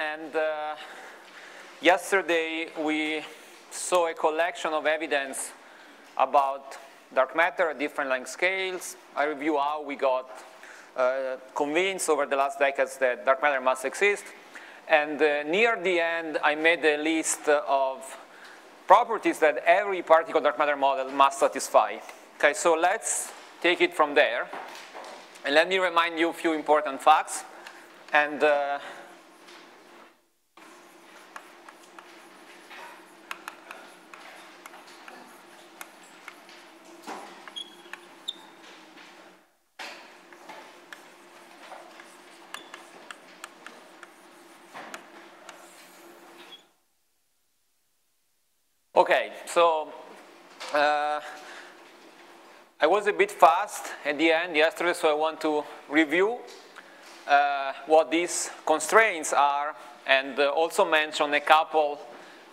and uh, yesterday we saw a collection of evidence about dark matter at different length scales. I review how we got uh, convinced over the last decades that dark matter must exist. And uh, near the end, I made a list of properties that every particle dark matter model must satisfy. Okay, so let's take it from there. And let me remind you a few important facts. And uh, Okay, so uh, I was a bit fast at the end yesterday, so I want to review uh, what these constraints are and uh, also mention a couple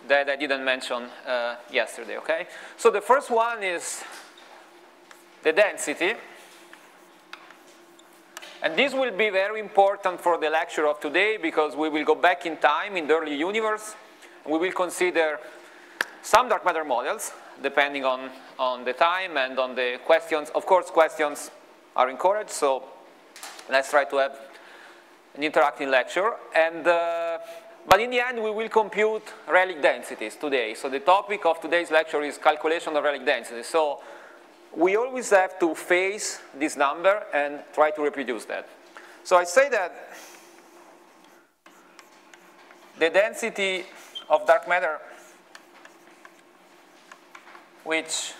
that I didn't mention uh, yesterday, okay? So the first one is the density. And this will be very important for the lecture of today because we will go back in time in the early universe. We will consider some dark matter models, depending on, on the time and on the questions. Of course, questions are encouraged, so let's try to have an interactive lecture. And, uh, but in the end, we will compute relic densities today. So the topic of today's lecture is calculation of relic densities. So we always have to face this number and try to reproduce that. So I say that the density of dark matter which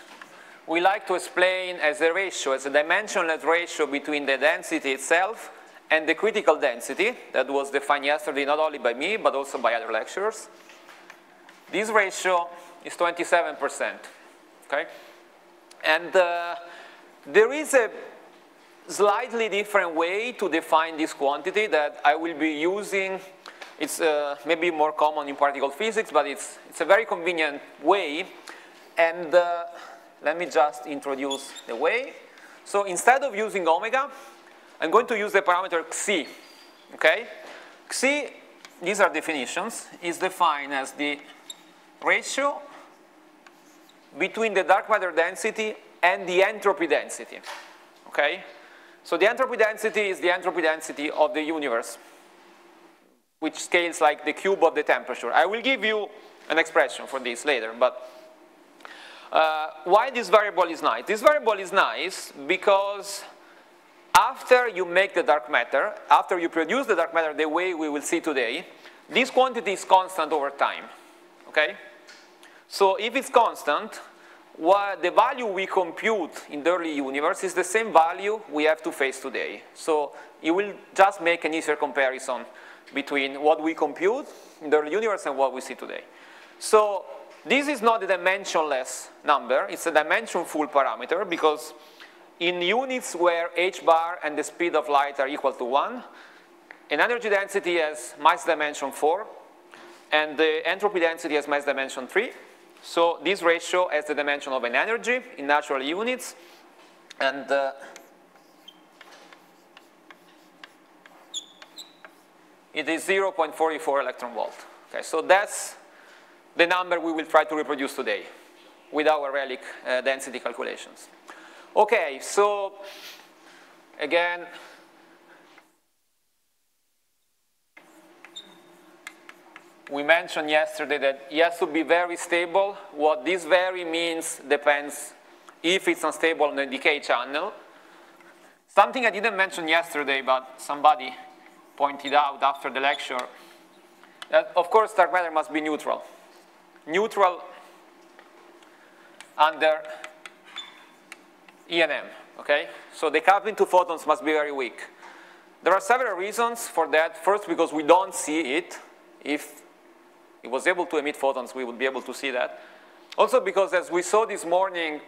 we like to explain as a ratio, as a dimensionless ratio between the density itself and the critical density that was defined yesterday not only by me but also by other lecturers. This ratio is 27%, okay? And uh, there is a slightly different way to define this quantity that I will be using. It's uh, maybe more common in particle physics, but it's, it's a very convenient way and uh, let me just introduce the way. So instead of using omega, I'm going to use the parameter xi. Okay? Xi, these are definitions, is defined as the ratio between the dark matter density and the entropy density. Okay? So the entropy density is the entropy density of the universe, which scales like the cube of the temperature. I will give you an expression for this later, but uh, why this variable is nice? This variable is nice because after you make the dark matter, after you produce the dark matter the way we will see today, this quantity is constant over time, okay? So if it's constant, what the value we compute in the early universe is the same value we have to face today. So you will just make an easier comparison between what we compute in the early universe and what we see today. So this is not a dimensionless number, it's a dimension-full parameter because in units where h bar and the speed of light are equal to 1, an energy density has mass dimension 4, and the entropy density has mass dimension 3. So this ratio has the dimension of an energy in natural units, and uh, it is 0.44 electron volt. Okay, so that's the number we will try to reproduce today with our relic uh, density calculations. Okay, so again, we mentioned yesterday that it has to be very stable. What this very means depends if it's unstable on the decay channel. Something I didn't mention yesterday, but somebody pointed out after the lecture, that of course dark matter must be neutral neutral under E&M, okay? So the coupling to photons must be very weak. There are several reasons for that. First, because we don't see it. If it was able to emit photons, we would be able to see that. Also because as we saw this morning,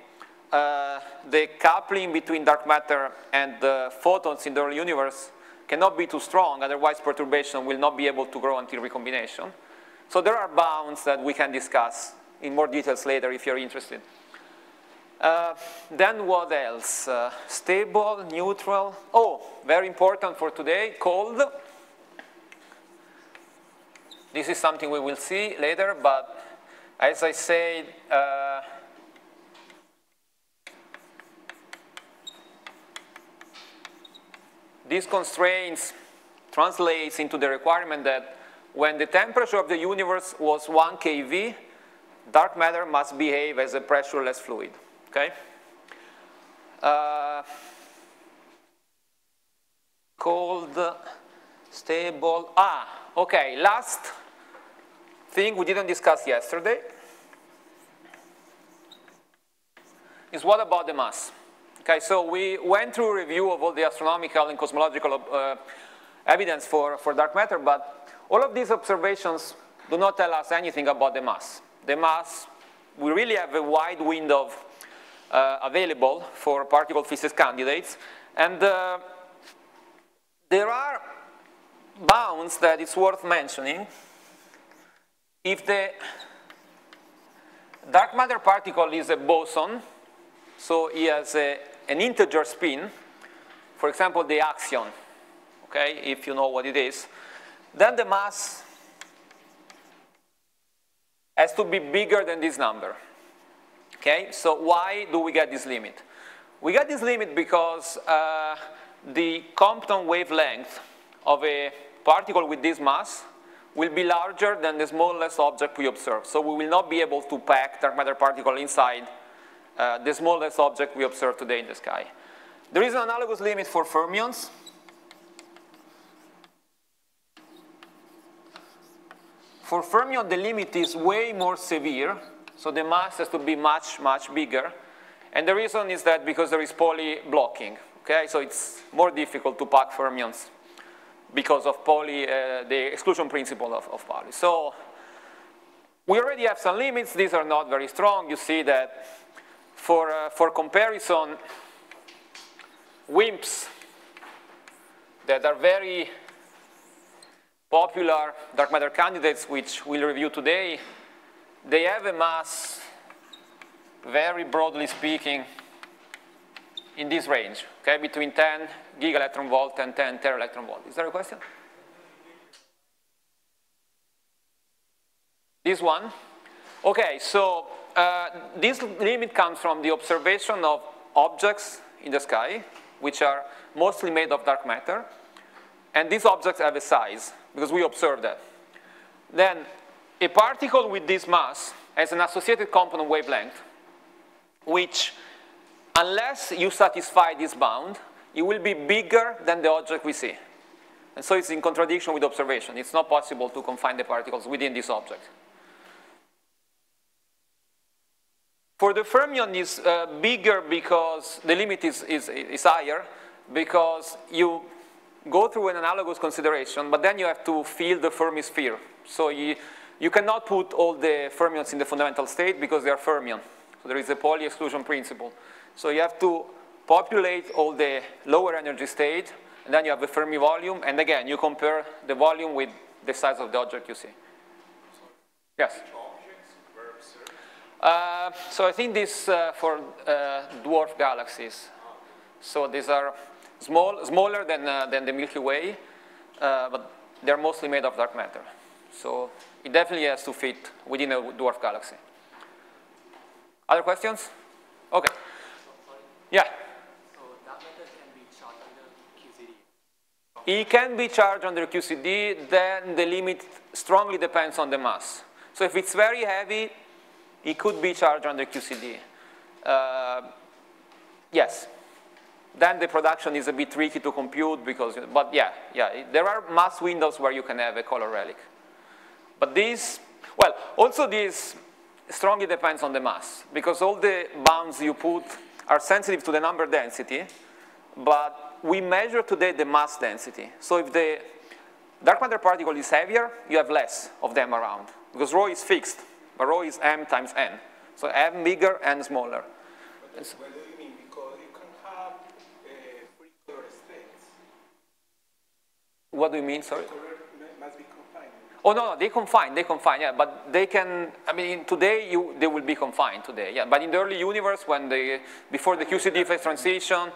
uh, the coupling between dark matter and the photons in the early universe cannot be too strong, otherwise perturbation will not be able to grow until recombination. So there are bounds that we can discuss in more details later if you're interested. Uh, then what else? Uh, stable, neutral. Oh, very important for today, cold. This is something we will see later, but as I said, uh, these constraints translates into the requirement that when the temperature of the universe was 1 keV, dark matter must behave as a pressureless fluid, okay? Uh, cold, stable, ah, okay, last thing we didn't discuss yesterday is what about the mass? Okay, so we went through a review of all the astronomical and cosmological uh, evidence for, for dark matter, but all of these observations do not tell us anything about the mass. The mass, we really have a wide window of, uh, available for particle physics candidates, and uh, there are bounds that it's worth mentioning. If the dark matter particle is a boson, so it has a, an integer spin, for example, the axion, okay, if you know what it is, then the mass has to be bigger than this number. Okay, so why do we get this limit? We get this limit because uh, the Compton wavelength of a particle with this mass will be larger than the smallest object we observe. So we will not be able to pack dark matter particle inside uh, the smallest object we observe today in the sky. There is an analogous limit for fermions. For fermion, the limit is way more severe, so the mass has to be much, much bigger. And the reason is that because there is Pauli blocking, okay? So it's more difficult to pack fermions because of Pauli, uh, the exclusion principle of, of Pauli. So we already have some limits. These are not very strong. You see that for, uh, for comparison, WIMPs that are very popular dark matter candidates, which we'll review today, they have a mass, very broadly speaking, in this range, okay, between 10 gigaelectron volt and 10 teraelectron volt. Is there a question? This one? Okay, so uh, this limit comes from the observation of objects in the sky, which are mostly made of dark matter. And these objects have a size because we observe that. Then a particle with this mass has an associated Compton wavelength, which unless you satisfy this bound, it will be bigger than the object we see. And so it's in contradiction with observation. It's not possible to confine the particles within this object. For the fermion it's uh, bigger because the limit is, is, is higher because you go through an analogous consideration, but then you have to fill the Fermi sphere. So you, you cannot put all the fermions in the fundamental state because they are fermion. So there is a Pauli exclusion principle. So you have to populate all the lower energy state, and then you have the Fermi volume, and again, you compare the volume with the size of the object you see. Yes? Uh, so I think this uh, for uh, dwarf galaxies. So these are small, smaller than, uh, than the Milky Way, uh, but they're mostly made of dark matter. So it definitely has to fit within a dwarf galaxy. Other questions? Okay. Yeah. So dark matter can be charged under QCD. It can be charged under QCD, then the limit strongly depends on the mass. So if it's very heavy, it could be charged under QCD. Uh, yes then the production is a bit tricky to compute because, but yeah, yeah, there are mass windows where you can have a color relic. But this, well, also this strongly depends on the mass because all the bounds you put are sensitive to the number density, but we measure today the mass density. So if the dark matter particle is heavier, you have less of them around because rho is fixed, but rho is m times n. So m bigger, n smaller. What do you mean, sorry? Oh, no, no, they confine, they confine, yeah, but they can, I mean, today you, they will be confined today, yeah, but in the early universe when they, before the QCD phase transition,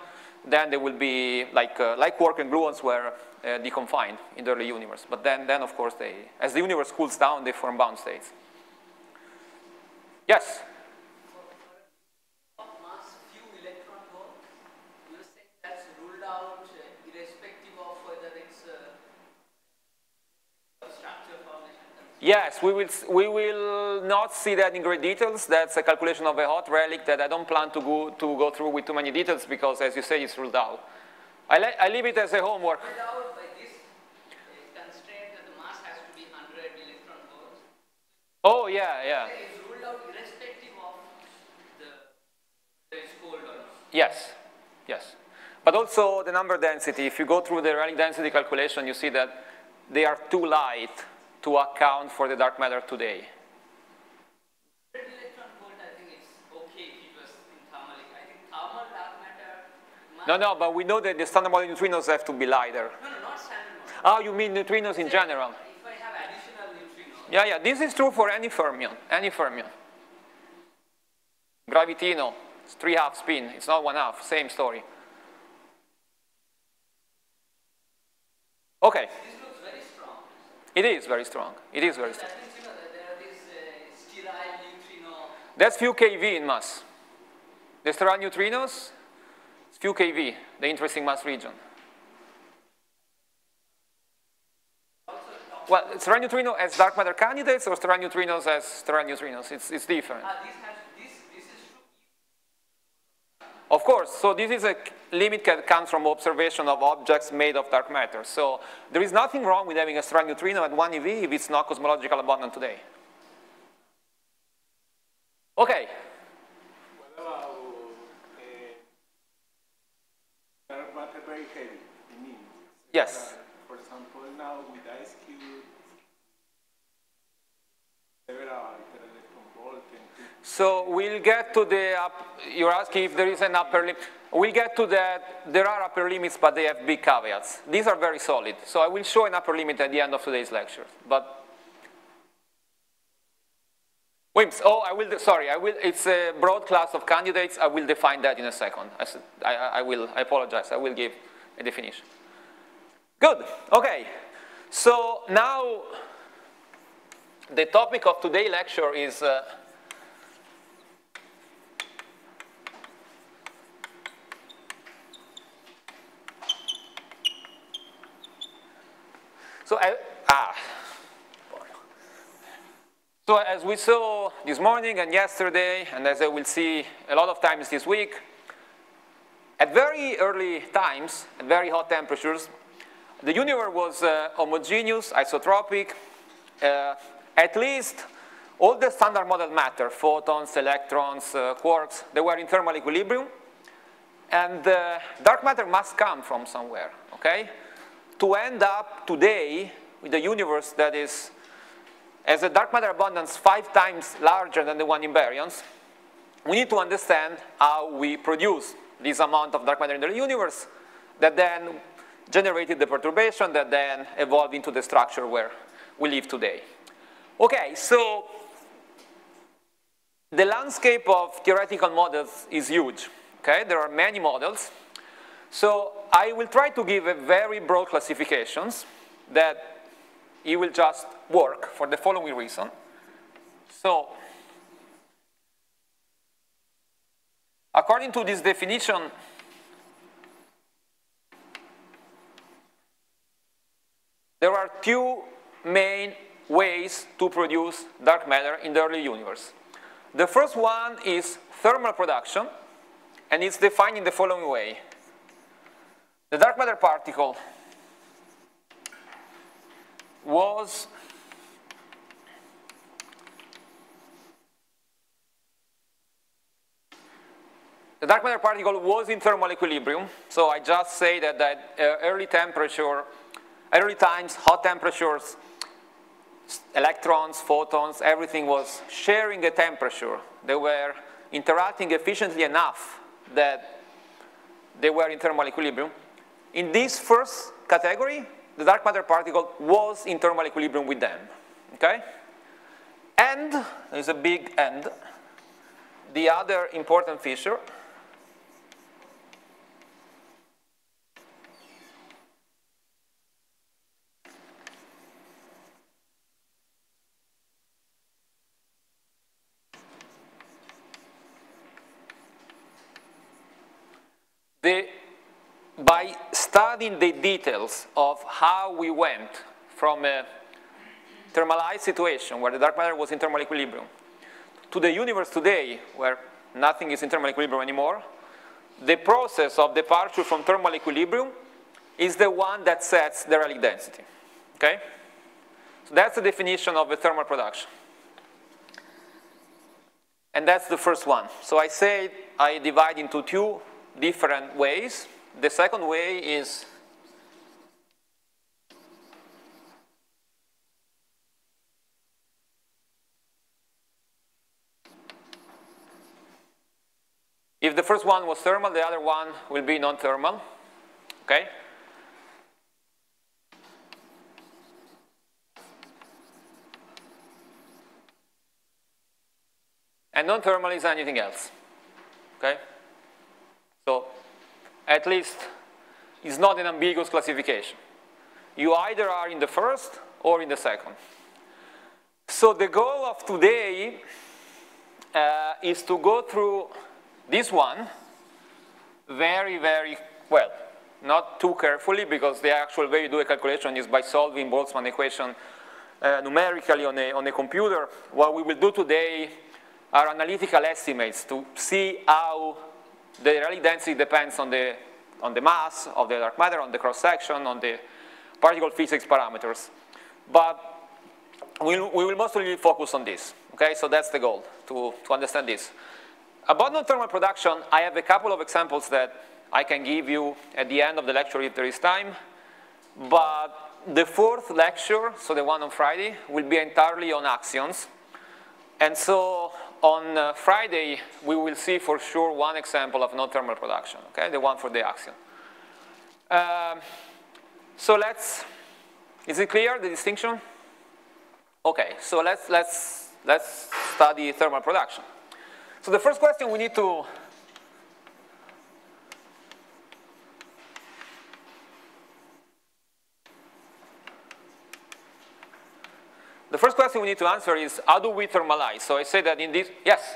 then they will be like, uh, like quark and gluons were uh, deconfined in the early universe. But then, then, of course, they, as the universe cools down, they form bound states. Yes? Yes, we will, we will not see that in great details. That's a calculation of a hot relic that I don't plan to go, to go through with too many details because, as you say, it's ruled out. I, I leave it as a homework. Oh, yeah, yeah. Yes, yes. But also the number density, if you go through the relic density calculation, you see that they are too light to account for the dark matter today. No, no, but we know that the standard model neutrinos have to be lighter. No, no, not standard model. Oh, you mean neutrinos in general? If I have additional neutrinos. Yeah, yeah, this is true for any fermion, any fermion. Gravitino, it's three half spin, it's not one half, same story. Okay. It is very strong. It is very strong. That's few keV in mass. The sterile neutrinos, it's few keV, the interesting mass region. Well, sterile neutrino as dark matter candidates or sterile neutrinos as sterile neutrinos? It's, it's different. Uh, this has, this, this is of course, so this is a limit that comes from observation of objects made of dark matter. So there is nothing wrong with having a sterile neutrino at 1 eV if it's not cosmologically abundant today. Okay. Yes. for example, now with ice cube, several so we'll get to the, up, you're asking if there is an upper limit. We'll get to that. There are upper limits, but they have big caveats. These are very solid. So I will show an upper limit at the end of today's lecture. But WIMPs, oh, I will, sorry, I will, it's a broad class of candidates. I will define that in a second. I, I, I will, I apologize. I will give a definition. Good, okay. So now the topic of today's lecture is uh, So, I, ah. So as we saw this morning and yesterday, and as I will see a lot of times this week, at very early times, at very hot temperatures, the universe was uh, homogeneous, isotropic, uh, at least all the standard model matter, photons, electrons, uh, quarks, they were in thermal equilibrium. And uh, dark matter must come from somewhere, okay? To end up today with a universe that is, as a dark matter abundance, five times larger than the one in baryons, we need to understand how we produce this amount of dark matter in the universe that then generated the perturbation that then evolved into the structure where we live today. Okay, so the landscape of theoretical models is huge. Okay, there are many models. So I will try to give a very broad classifications that it will just work for the following reason. So according to this definition, there are two main ways to produce dark matter in the early universe. The first one is thermal production, and it's defined in the following way. The dark matter particle was the dark matter particle was in thermal equilibrium. So I just say that at uh, early temperature, early times, hot temperatures, electrons, photons, everything was sharing a temperature. They were interacting efficiently enough that they were in thermal equilibrium. In this first category, the dark matter particle was in thermal equilibrium with them, okay? And, there's a big and, the other important feature the, by studying the details of how we went from a thermalized situation where the dark matter was in thermal equilibrium to the universe today where nothing is in thermal equilibrium anymore, the process of departure from thermal equilibrium is the one that sets the relic density. Okay? So that's the definition of a thermal production. And that's the first one. So I say I divide into two different ways. The second way is If the first one was thermal, the other one will be non-thermal. Okay? And non-thermal is anything else. Okay? So at least it's not an ambiguous classification. You either are in the first or in the second. So the goal of today uh, is to go through this one very, very well. Not too carefully because the actual way you do a calculation is by solving Boltzmann equation uh, numerically on a, on a computer. What we will do today are analytical estimates to see how the relic density depends on the, on the mass of the dark matter, on the cross-section, on the particle physics parameters. But we'll, we will mostly focus on this. Okay, so that's the goal, to, to understand this. About non-thermal production, I have a couple of examples that I can give you at the end of the lecture if there is time. But the fourth lecture, so the one on Friday, will be entirely on axions. And so on uh, Friday, we will see for sure one example of non-thermal production, okay, the one for the axion. Um, so let's, is it clear, the distinction? Okay, so let's, let's, let's study thermal production. So the first question we need to The first question we need to answer is how do we thermalize? So I say that in this, yes?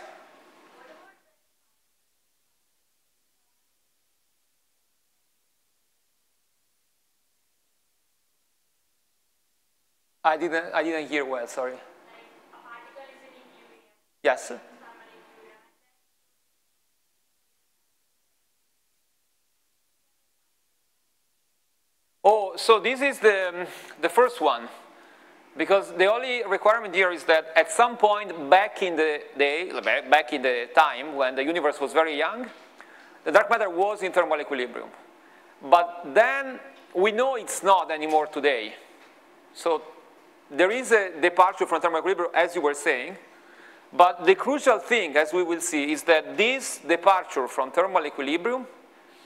I didn't, I didn't hear well, sorry. Yes? Oh, so this is the, the first one. Because the only requirement here is that at some point back in the day, back in the time when the universe was very young, the dark matter was in thermal equilibrium. But then we know it's not anymore today. So there is a departure from thermal equilibrium, as you were saying. But the crucial thing, as we will see, is that this departure from thermal equilibrium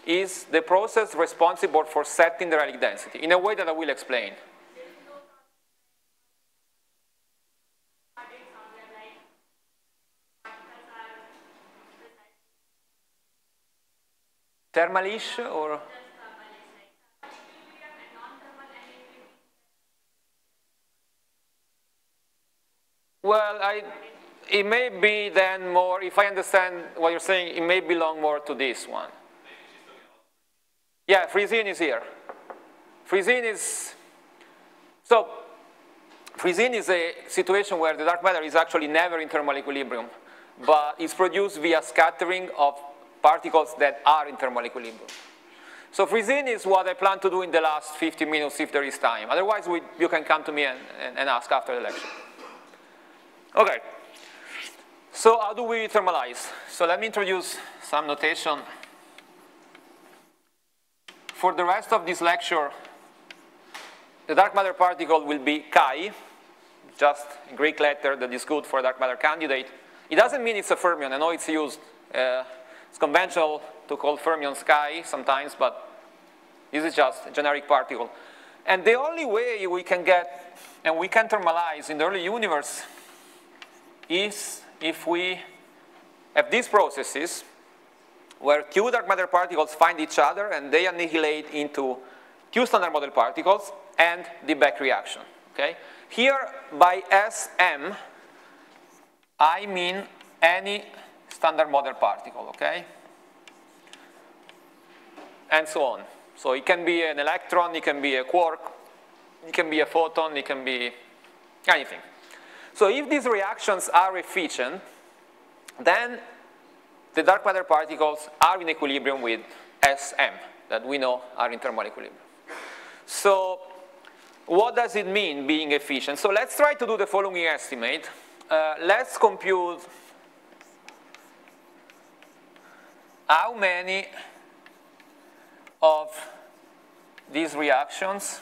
is the process responsible for setting the relic density in a way that I will explain. Thermalish or? Well, I, it may be then more, if I understand what you're saying, it may belong more to this one. Yeah, Freeze-in is here. Freeze-in is, so Freeze-in is a situation where the dark matter is actually never in thermal equilibrium, but it's produced via scattering of particles that are in thermal equilibrium. So freeze-in is what I plan to do in the last 15 minutes if there is time. Otherwise, we, you can come to me and, and, and ask after the lecture. Okay. So how do we thermalize? So let me introduce some notation. For the rest of this lecture, the dark matter particle will be chi, just a Greek letter that is good for a dark matter candidate. It doesn't mean it's a fermion. I know it's used uh, it's conventional to call fermion sky sometimes, but this is just a generic particle. And the only way we can get, and we can thermalize in the early universe is if we have these processes where two dark matter particles find each other and they annihilate into two standard model particles and the back reaction. Okay? Here, by SM, I mean any standard model particle, okay? and so on. So it can be an electron, it can be a quark, it can be a photon, it can be anything. So if these reactions are efficient, then the dark matter particles are in equilibrium with Sm that we know are in thermal equilibrium. So what does it mean being efficient? So let's try to do the following estimate. Uh, let's compute how many of these reactions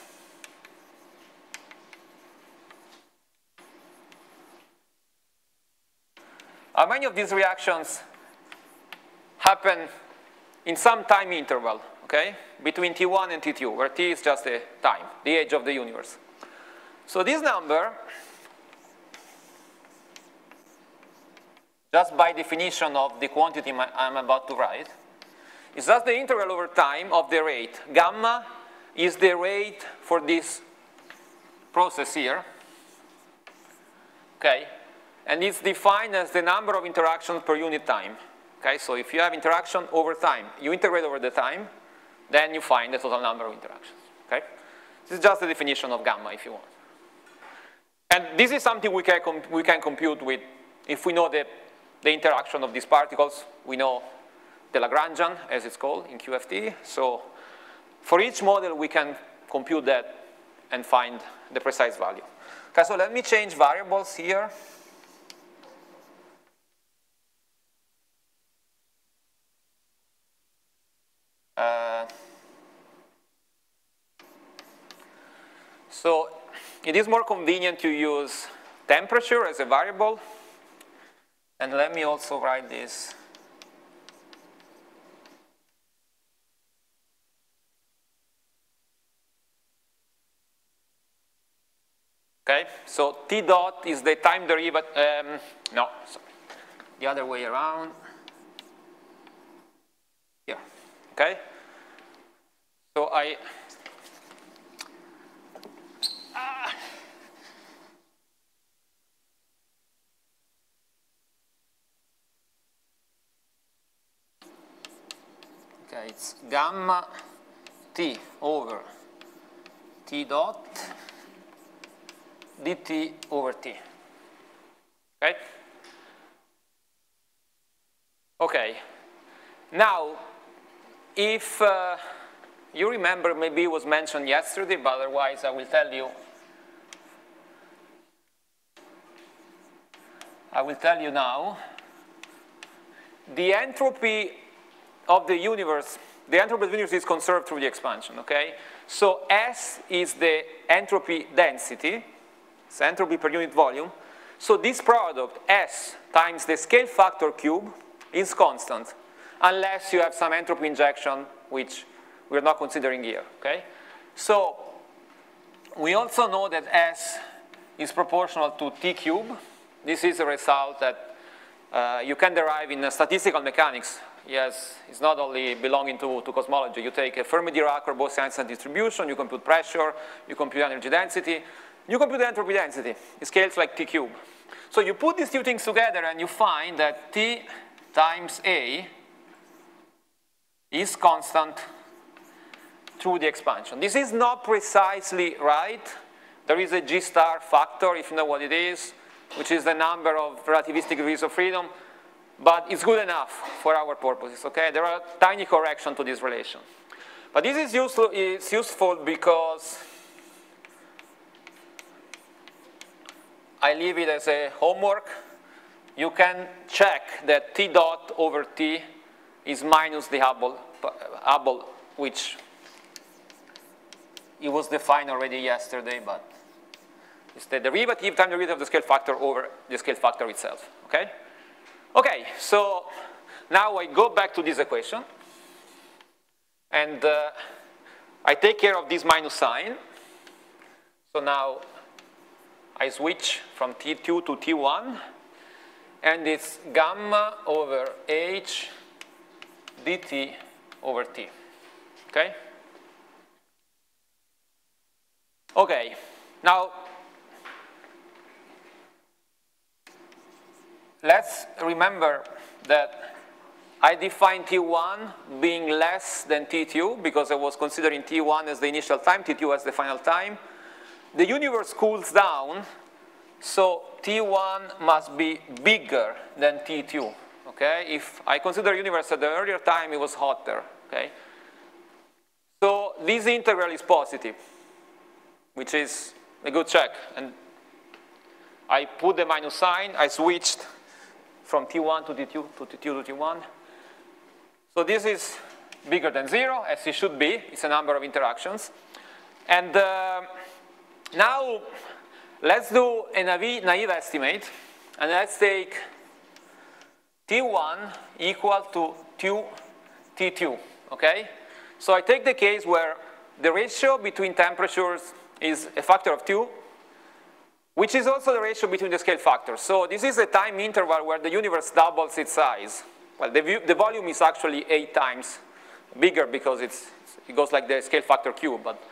how many of these reactions happen in some time interval, okay, between T1 and T2, where T is just the time, the age of the universe. So this number, just by definition of the quantity I'm about to write, is just the integral over time of the rate. Gamma is the rate for this process here, okay, and it's defined as the number of interactions per unit time. Okay, so if you have interaction over time, you integrate over the time, then you find the total number of interactions. Okay? This is just the definition of gamma if you want. And this is something we can, we can compute with, if we know the, the interaction of these particles, we know the Lagrangian, as it's called in QFT. So for each model, we can compute that and find the precise value. Okay, so let me change variables here. Uh, so it is more convenient to use temperature as a variable. And let me also write this. Okay, so t dot is the time derivative, um, no, sorry, the other way around. Yeah, okay? So I, it's gamma t over t dot dt over t. Okay? Okay. Now, if uh, you remember, maybe it was mentioned yesterday, but otherwise I will tell you. I will tell you now. The entropy of the universe, the entropy of the universe is conserved through the expansion, okay? So S is the entropy density, it's entropy per unit volume. So this product, S times the scale factor cube, is constant, unless you have some entropy injection, which we're not considering here, okay? So we also know that S is proportional to T cube. This is a result that uh, you can derive in statistical mechanics. Yes, it's not only belonging to, to cosmology. You take a Fermi-Dirac or Bose-Einstein distribution, you compute pressure, you compute energy density, you compute entropy density. It scales like T cube. So you put these two things together and you find that T times A is constant through the expansion. This is not precisely right. There is a G star factor, if you know what it is, which is the number of relativistic degrees of freedom, but it's good enough for our purposes, okay? There are tiny corrections to this relation. But this is useful, it's useful because I leave it as a homework. You can check that T dot over T is minus the Hubble, Hubble which it was defined already yesterday, but it's the derivative, time derivative of the scale factor over the scale factor itself, okay? Okay, so now I go back to this equation, and uh, I take care of this minus sign. So now I switch from T2 to T1, and it's gamma over h dt over t, okay? Okay, now let's remember that I define T1 being less than T2 because I was considering T1 as the initial time, T2 as the final time. The universe cools down, so T1 must be bigger than T2, okay? If I consider universe at the earlier time, it was hotter, okay? So this integral is positive, which is a good check. And I put the minus sign, I switched from T1 to T2 to T2 to T1. So this is bigger than zero, as it should be. It's a number of interactions. And uh, now let's do a naive, naive estimate, and let's take T1 equal to 2 T2, okay? So I take the case where the ratio between temperatures is a factor of 2, which is also the ratio between the scale factors. So this is a time interval where the universe doubles its size. Well, the, the volume is actually eight times bigger because it's, it goes like the scale factor cube. But,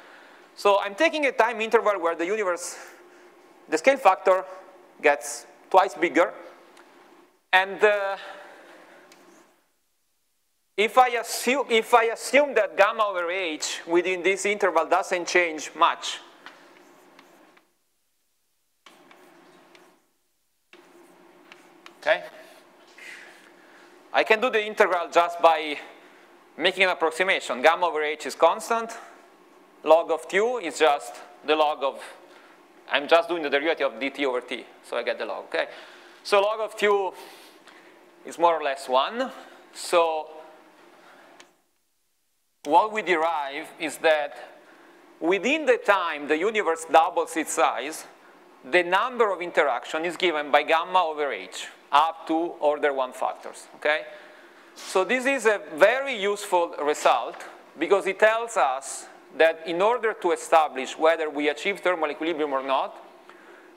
so I'm taking a time interval where the universe, the scale factor gets twice bigger. And uh, if, I assume, if I assume that gamma over h within this interval doesn't change much, okay? I can do the integral just by making an approximation. Gamma over h is constant. Log of 2 is just the log of, I'm just doing the derivative of dt over t, so I get the log, okay? So log of 2 is more or less 1. So what we derive is that within the time the universe doubles its size, the number of interaction is given by gamma over h up to order one factors, okay? So this is a very useful result because it tells us that in order to establish whether we achieve thermal equilibrium or not,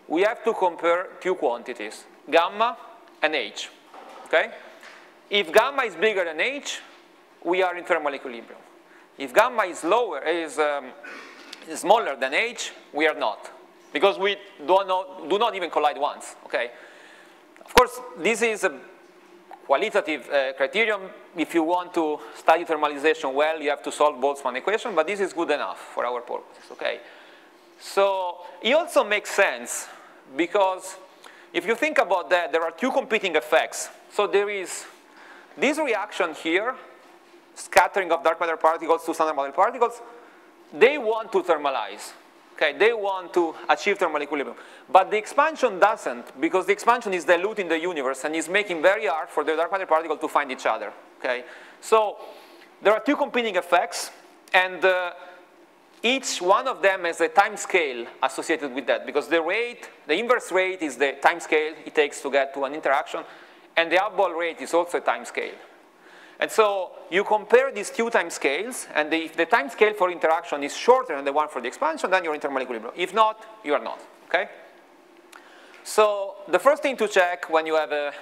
we have to compare two quantities, gamma and h, okay? If gamma is bigger than h, we are in thermal equilibrium. If gamma is lower, is um, smaller than h, we are not, because we do not, do not even collide once, okay? Of course, this is a qualitative uh, criterion. If you want to study thermalization well, you have to solve Boltzmann equation, but this is good enough for our purposes, okay? So it also makes sense because if you think about that, there are two competing effects. So there is this reaction here, scattering of dark matter particles to standard model particles, they want to thermalize. Okay, they want to achieve thermal equilibrium. But the expansion doesn't, because the expansion is diluting the universe and is making very hard for the dark matter particle to find each other. Okay, so there are two competing effects, and uh, each one of them has a time scale associated with that, because the rate, the inverse rate is the time scale it takes to get to an interaction, and the Hubble rate is also a time scale. And so you compare these two time scales, and the, if the time scale for interaction is shorter than the one for the expansion, then you're in thermal equilibrium. If not, you are not, okay? So the first thing to check when you have a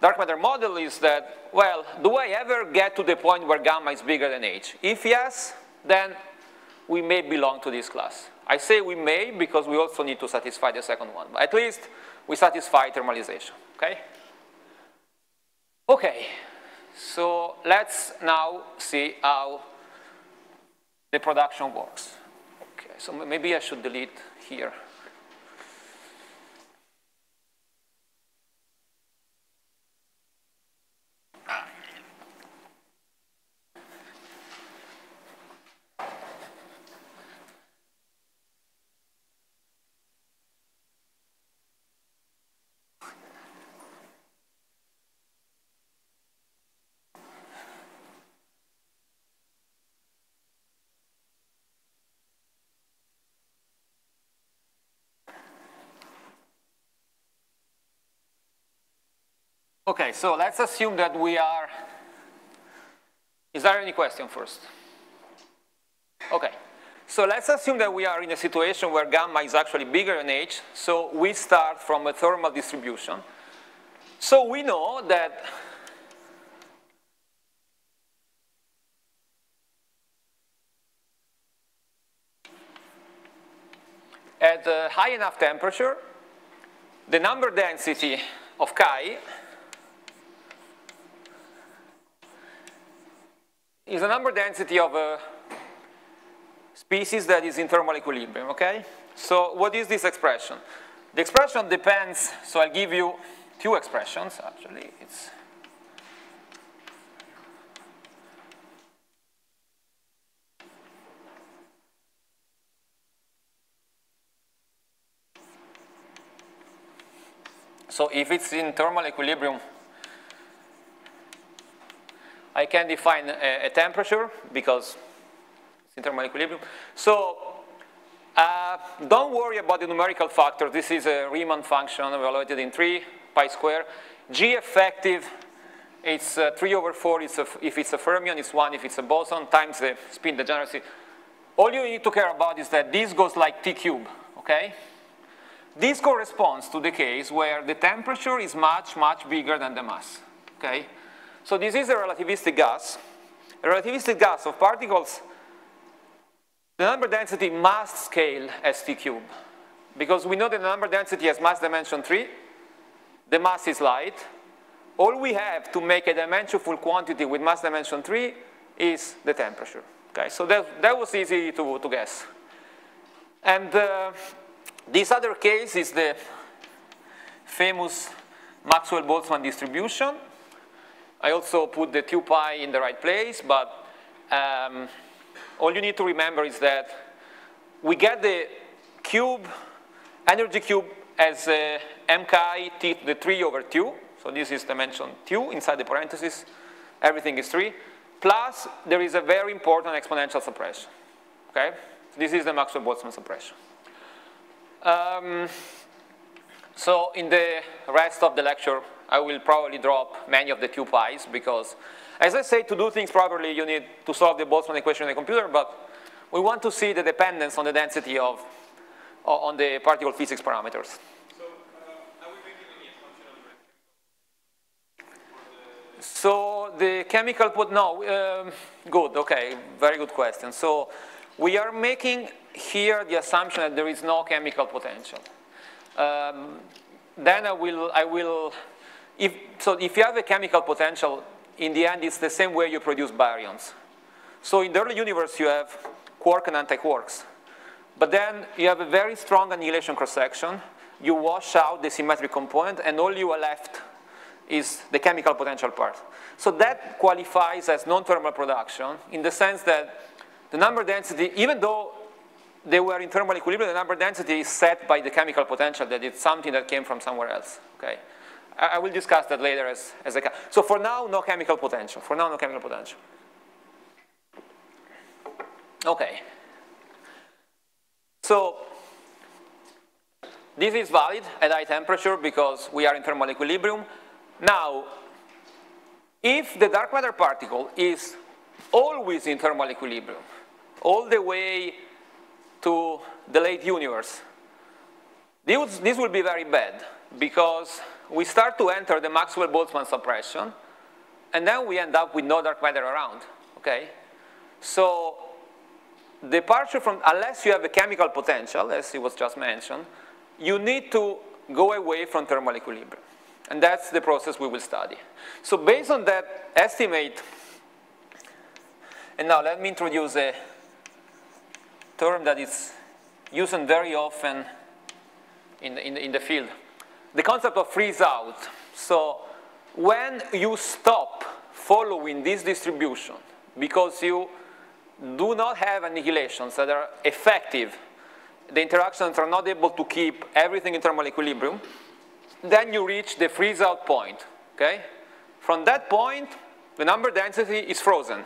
dark matter model is that, well, do I ever get to the point where gamma is bigger than h? If yes, then we may belong to this class. I say we may because we also need to satisfy the second one, but at least we satisfy thermalization, okay? Okay. So let's now see how the production works. Okay, so maybe I should delete here. Okay, so let's assume that we are, is there any question first? Okay, so let's assume that we are in a situation where gamma is actually bigger than h, so we start from a thermal distribution. So we know that at a high enough temperature, the number density of chi is the number density of a species that is in thermal equilibrium, okay? So what is this expression? The expression depends, so I'll give you two expressions, actually. It's So if it's in thermal equilibrium, I can define a, a temperature because it's in thermal equilibrium. So uh, don't worry about the numerical factor. This is a Riemann function evaluated in 3 pi square. G effective, it's uh, 3 over 4 it's a, if it's a fermion, it's 1 if it's a boson, times the spin degeneracy. All you need to care about is that this goes like T cube, okay? This corresponds to the case where the temperature is much, much bigger than the mass, okay? So this is a relativistic gas. A relativistic gas of particles, the number density must scale as T cube because we know that the number density has mass dimension 3, the mass is light. All we have to make a dimensionful quantity with mass dimension 3 is the temperature. Okay, so that, that was easy to, to guess. And uh, this other case is the famous Maxwell-Boltzmann distribution. I also put the 2 pi in the right place, but um, all you need to remember is that we get the cube, energy cube as uh, mki t the 3 over 2. So this is dimension 2 inside the parentheses. Everything is 3. Plus, there is a very important exponential suppression. Okay? So This is the Maxwell-Boltzmann suppression. Um, so in the rest of the lecture, I will probably drop many of the 2 pi's because, as I say, to do things properly, you need to solve the Boltzmann equation in the computer, but we want to see the dependence on the density of, on the particle physics parameters. So, uh, are we making any assumption on the So the chemical put, no, um, good, okay, very good question. So we are making here the assumption that there is no chemical potential. Um, then I will, I will if, so if you have a chemical potential, in the end, it's the same way you produce baryons. So in the early universe, you have quark and antiquarks. But then you have a very strong annihilation cross-section. You wash out the symmetric component, and all you are left is the chemical potential part. So that qualifies as non-thermal production in the sense that the number density, even though they were in thermal equilibrium, the number density is set by the chemical potential, that it's something that came from somewhere else, okay? I, will discuss that later as, as a, so for now, no chemical potential. For now, no chemical potential. Okay. So this is valid at high temperature because we are in thermal equilibrium. Now, if the dark matter particle is always in thermal equilibrium, all the way to the late universe, this, this will be very bad because we start to enter the Maxwell-Boltzmann suppression, and then we end up with no dark matter around, okay? So departure from, unless you have a chemical potential, as it was just mentioned, you need to go away from thermal equilibrium. And that's the process we will study. So based on that estimate, and now let me introduce a term that is used very often in, in, in the field the concept of freeze out. So when you stop following this distribution because you do not have annihilations that are effective, the interactions are not able to keep everything in thermal equilibrium, then you reach the freeze out point, okay? From that point, the number density is frozen.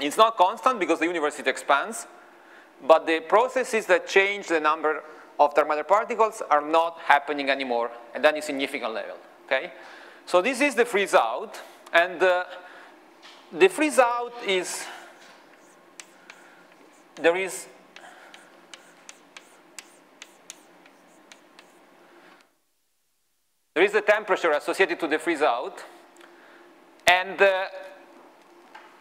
It's not constant because the universe expands, but the processes that change the number of dark matter particles are not happening anymore at any significant level, okay? So this is the freeze out, and uh, the freeze out is, there is There is a temperature associated to the freeze out, and uh,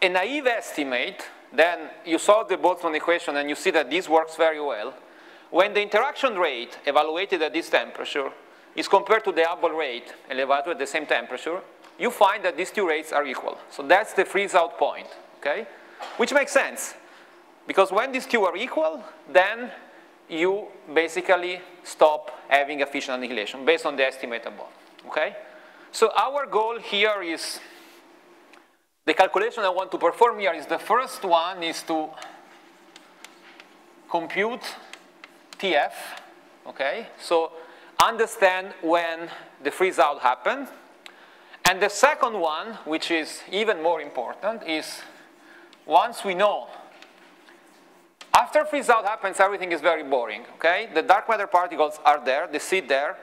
a naive estimate, then you solve the Boltzmann equation and you see that this works very well, when the interaction rate evaluated at this temperature is compared to the Hubble rate evaluated at the same temperature, you find that these two rates are equal. So that's the freeze out point, okay? Which makes sense, because when these two are equal, then you basically stop having fission annihilation based on the estimate above, okay? So our goal here is, the calculation I want to perform here is the first one is to compute TF, okay? So understand when the freeze out happened. And the second one, which is even more important, is once we know after freeze out happens, everything is very boring, okay? The dark matter particles are there, they sit there,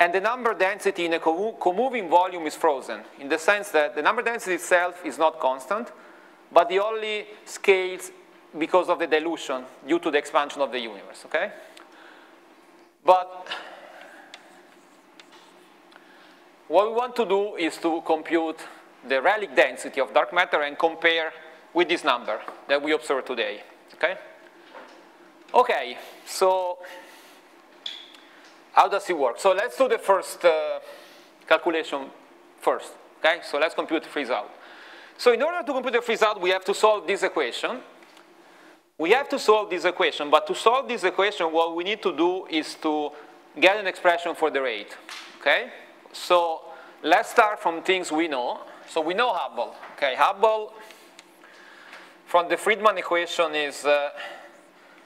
and the number density in a co-moving volume is frozen, in the sense that the number density itself is not constant, but the only scales because of the dilution due to the expansion of the universe, okay? But what we want to do is to compute the relic density of dark matter and compare with this number that we observe today, okay? Okay, so how does it work? So let's do the first uh, calculation first, okay? So let's compute freeze out. So in order to compute the freeze out, we have to solve this equation. We have to solve this equation, but to solve this equation, what we need to do is to get an expression for the rate, okay? So let's start from things we know. So we know Hubble, okay? Hubble from the Friedmann equation is uh,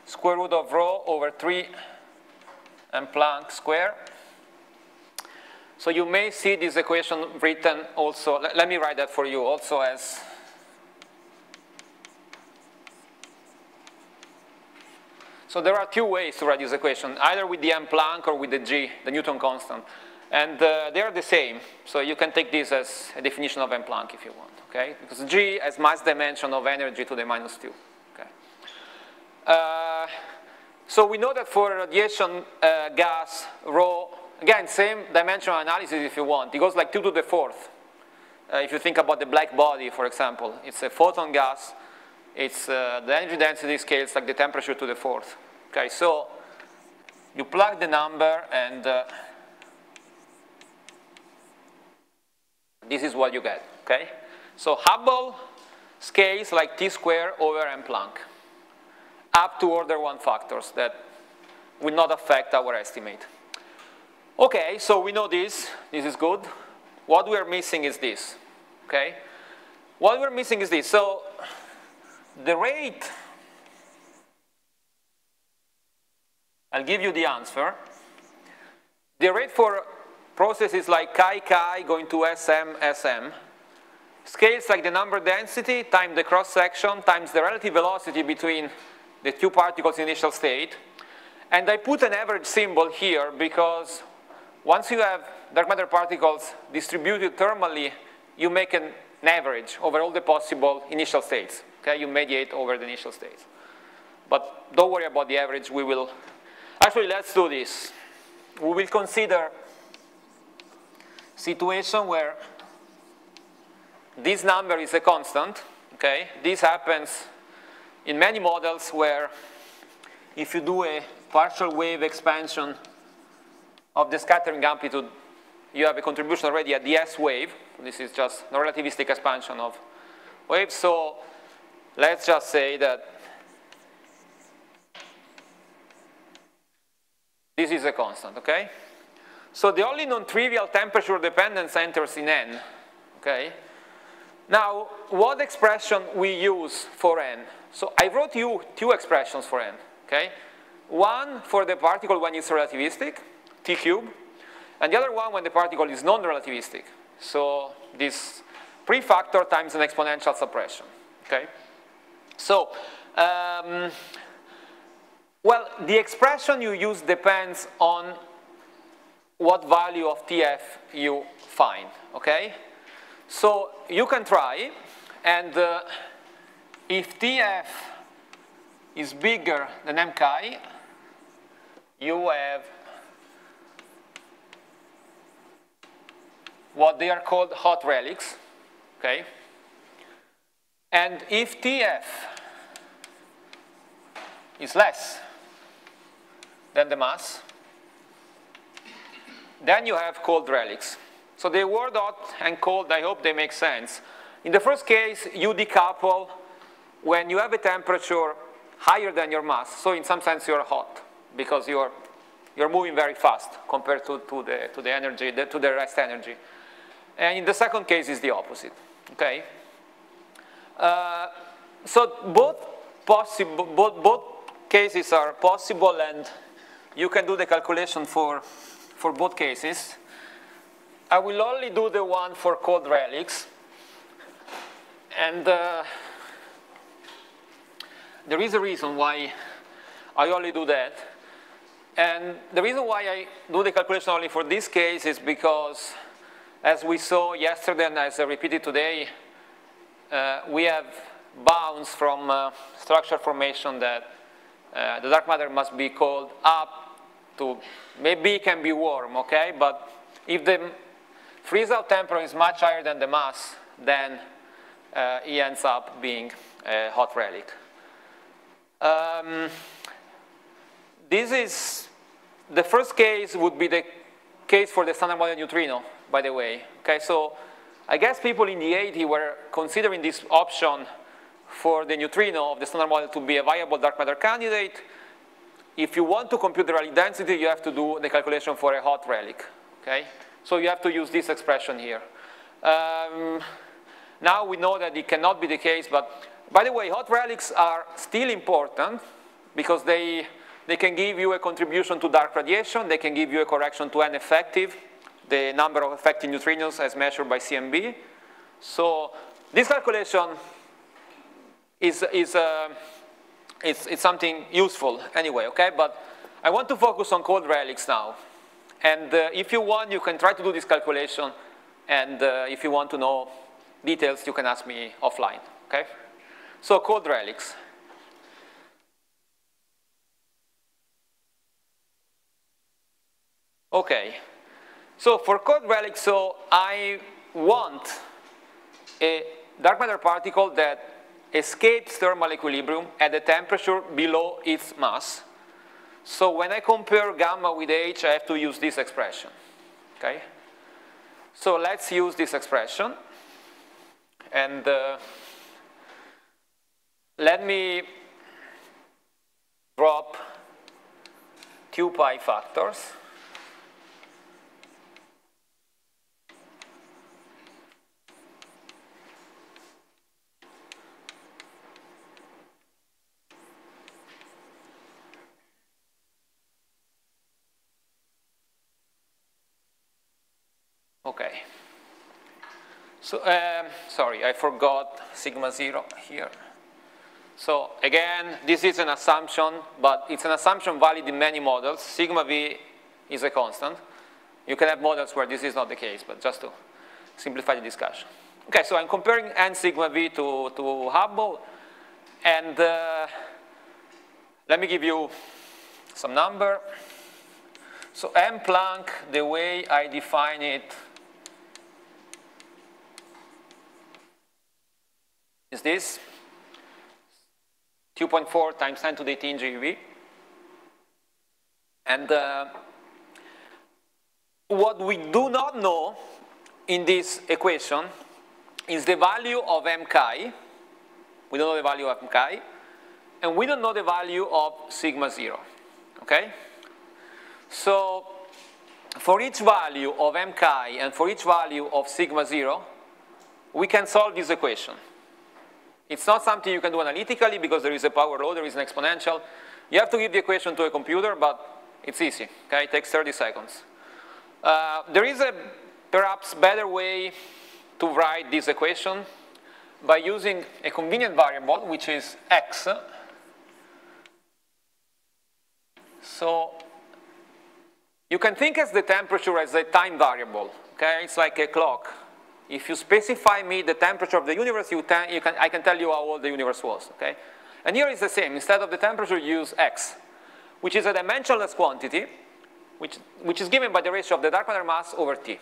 square root of rho over 3 and Planck square. So you may see this equation written also, let, let me write that for you, also as So there are two ways to write this equation, either with the m Planck or with the g, the Newton constant. And uh, they are the same, so you can take this as a definition of m Planck if you want, okay? Because g has mass dimension of energy to the minus 2. Uh, so we know that for radiation uh, gas rho, again, same dimensional analysis if you want. It goes like 2 to the fourth. Uh, if you think about the black body, for example, it's a photon gas. It's uh, the energy density scales like the temperature to the fourth. Okay, so you plug the number and uh, this is what you get, okay? So Hubble scales like t squared over m Planck up to order one factors that will not affect our estimate. Okay, so we know this. This is good. What we are missing is this. Okay? What we're missing is this. So the rate, I'll give you the answer. The rate for processes like chi chi going to sm sm scales like the number density times the cross section times the relative velocity between the two particles initial state. And I put an average symbol here because once you have dark matter particles distributed thermally, you make an average over all the possible initial states. Okay, you mediate over the initial states. But don't worry about the average, we will, actually let's do this. We will consider situation where this number is a constant, okay? This happens in many models where if you do a partial wave expansion of the scattering amplitude, you have a contribution already at the S wave. This is just a relativistic expansion of waves. So let's just say that this is a constant, okay? So the only non-trivial temperature dependence enters in N, okay? Now, what expression we use for N? So I wrote you two expressions for n, okay? One for the particle when it's relativistic, t cube, and the other one when the particle is non-relativistic. So this prefactor times an exponential suppression, okay? So, um, well, the expression you use depends on what value of TF you find, okay? So you can try, and uh, if TF is bigger than M chi, you have what they are called hot relics, okay? And if TF is less than the mass, then you have cold relics. So the word hot and cold, I hope they make sense. In the first case, you decouple when you have a temperature higher than your mass. So in some sense, you're hot because you're, you're moving very fast compared to, to, the, to the energy, the, to the rest energy. And in the second case, is the opposite, okay? Uh, so both, possible, both, both cases are possible and you can do the calculation for, for both cases. I will only do the one for cold relics. And uh, there is a reason why I only do that. And the reason why I do the calculation only for this case is because, as we saw yesterday and as I repeated today, uh, we have bounds from uh, structure formation that uh, the dark matter must be cold up to, maybe can be warm, okay? But if the freeze out temperature is much higher than the mass, then uh, it ends up being a hot relic. Um, this is, the first case would be the case for the standard model neutrino, by the way. Okay, so I guess people in the 80 were considering this option for the neutrino of the standard model to be a viable dark matter candidate. If you want to compute the relic density, you have to do the calculation for a hot relic. Okay, so you have to use this expression here. Um, now we know that it cannot be the case, but by the way, hot relics are still important because they, they can give you a contribution to dark radiation. They can give you a correction to N effective, the number of effective neutrinos as measured by CMB. So this calculation is, is, uh, is, is something useful anyway, okay? But I want to focus on cold relics now. And uh, if you want, you can try to do this calculation. And uh, if you want to know details, you can ask me offline, okay? So cold relics. Okay, so for cold relics, so I want a dark matter particle that escapes thermal equilibrium at a temperature below its mass. So when I compare gamma with H, I have to use this expression, okay? So let's use this expression. And uh, let me drop 2 pi factors. Okay. So, um, sorry, I forgot sigma zero here. So again, this is an assumption, but it's an assumption valid in many models. Sigma v is a constant. You can have models where this is not the case, but just to simplify the discussion. Okay, so I'm comparing n sigma v to, to Hubble, and uh, let me give you some number. So M Planck, the way I define it is this. 2.4 times 10 to the 18 GeV. And uh, what we do not know in this equation is the value of m chi. We don't know the value of m chi. And we don't know the value of sigma 0. Okay? So for each value of m chi and for each value of sigma 0, we can solve this equation. It's not something you can do analytically because there is a power law, there is an exponential. You have to give the equation to a computer, but it's easy, okay? It takes 30 seconds. Uh, there is a perhaps better way to write this equation by using a convenient variable, which is x. So you can think as the temperature as a time variable, okay? It's like a clock. If you specify me the temperature of the universe, you, you can, I can tell you how old the universe was, okay? And here is the same. Instead of the temperature, use x, which is a dimensionless quantity, which, which is given by the ratio of the dark matter mass over T,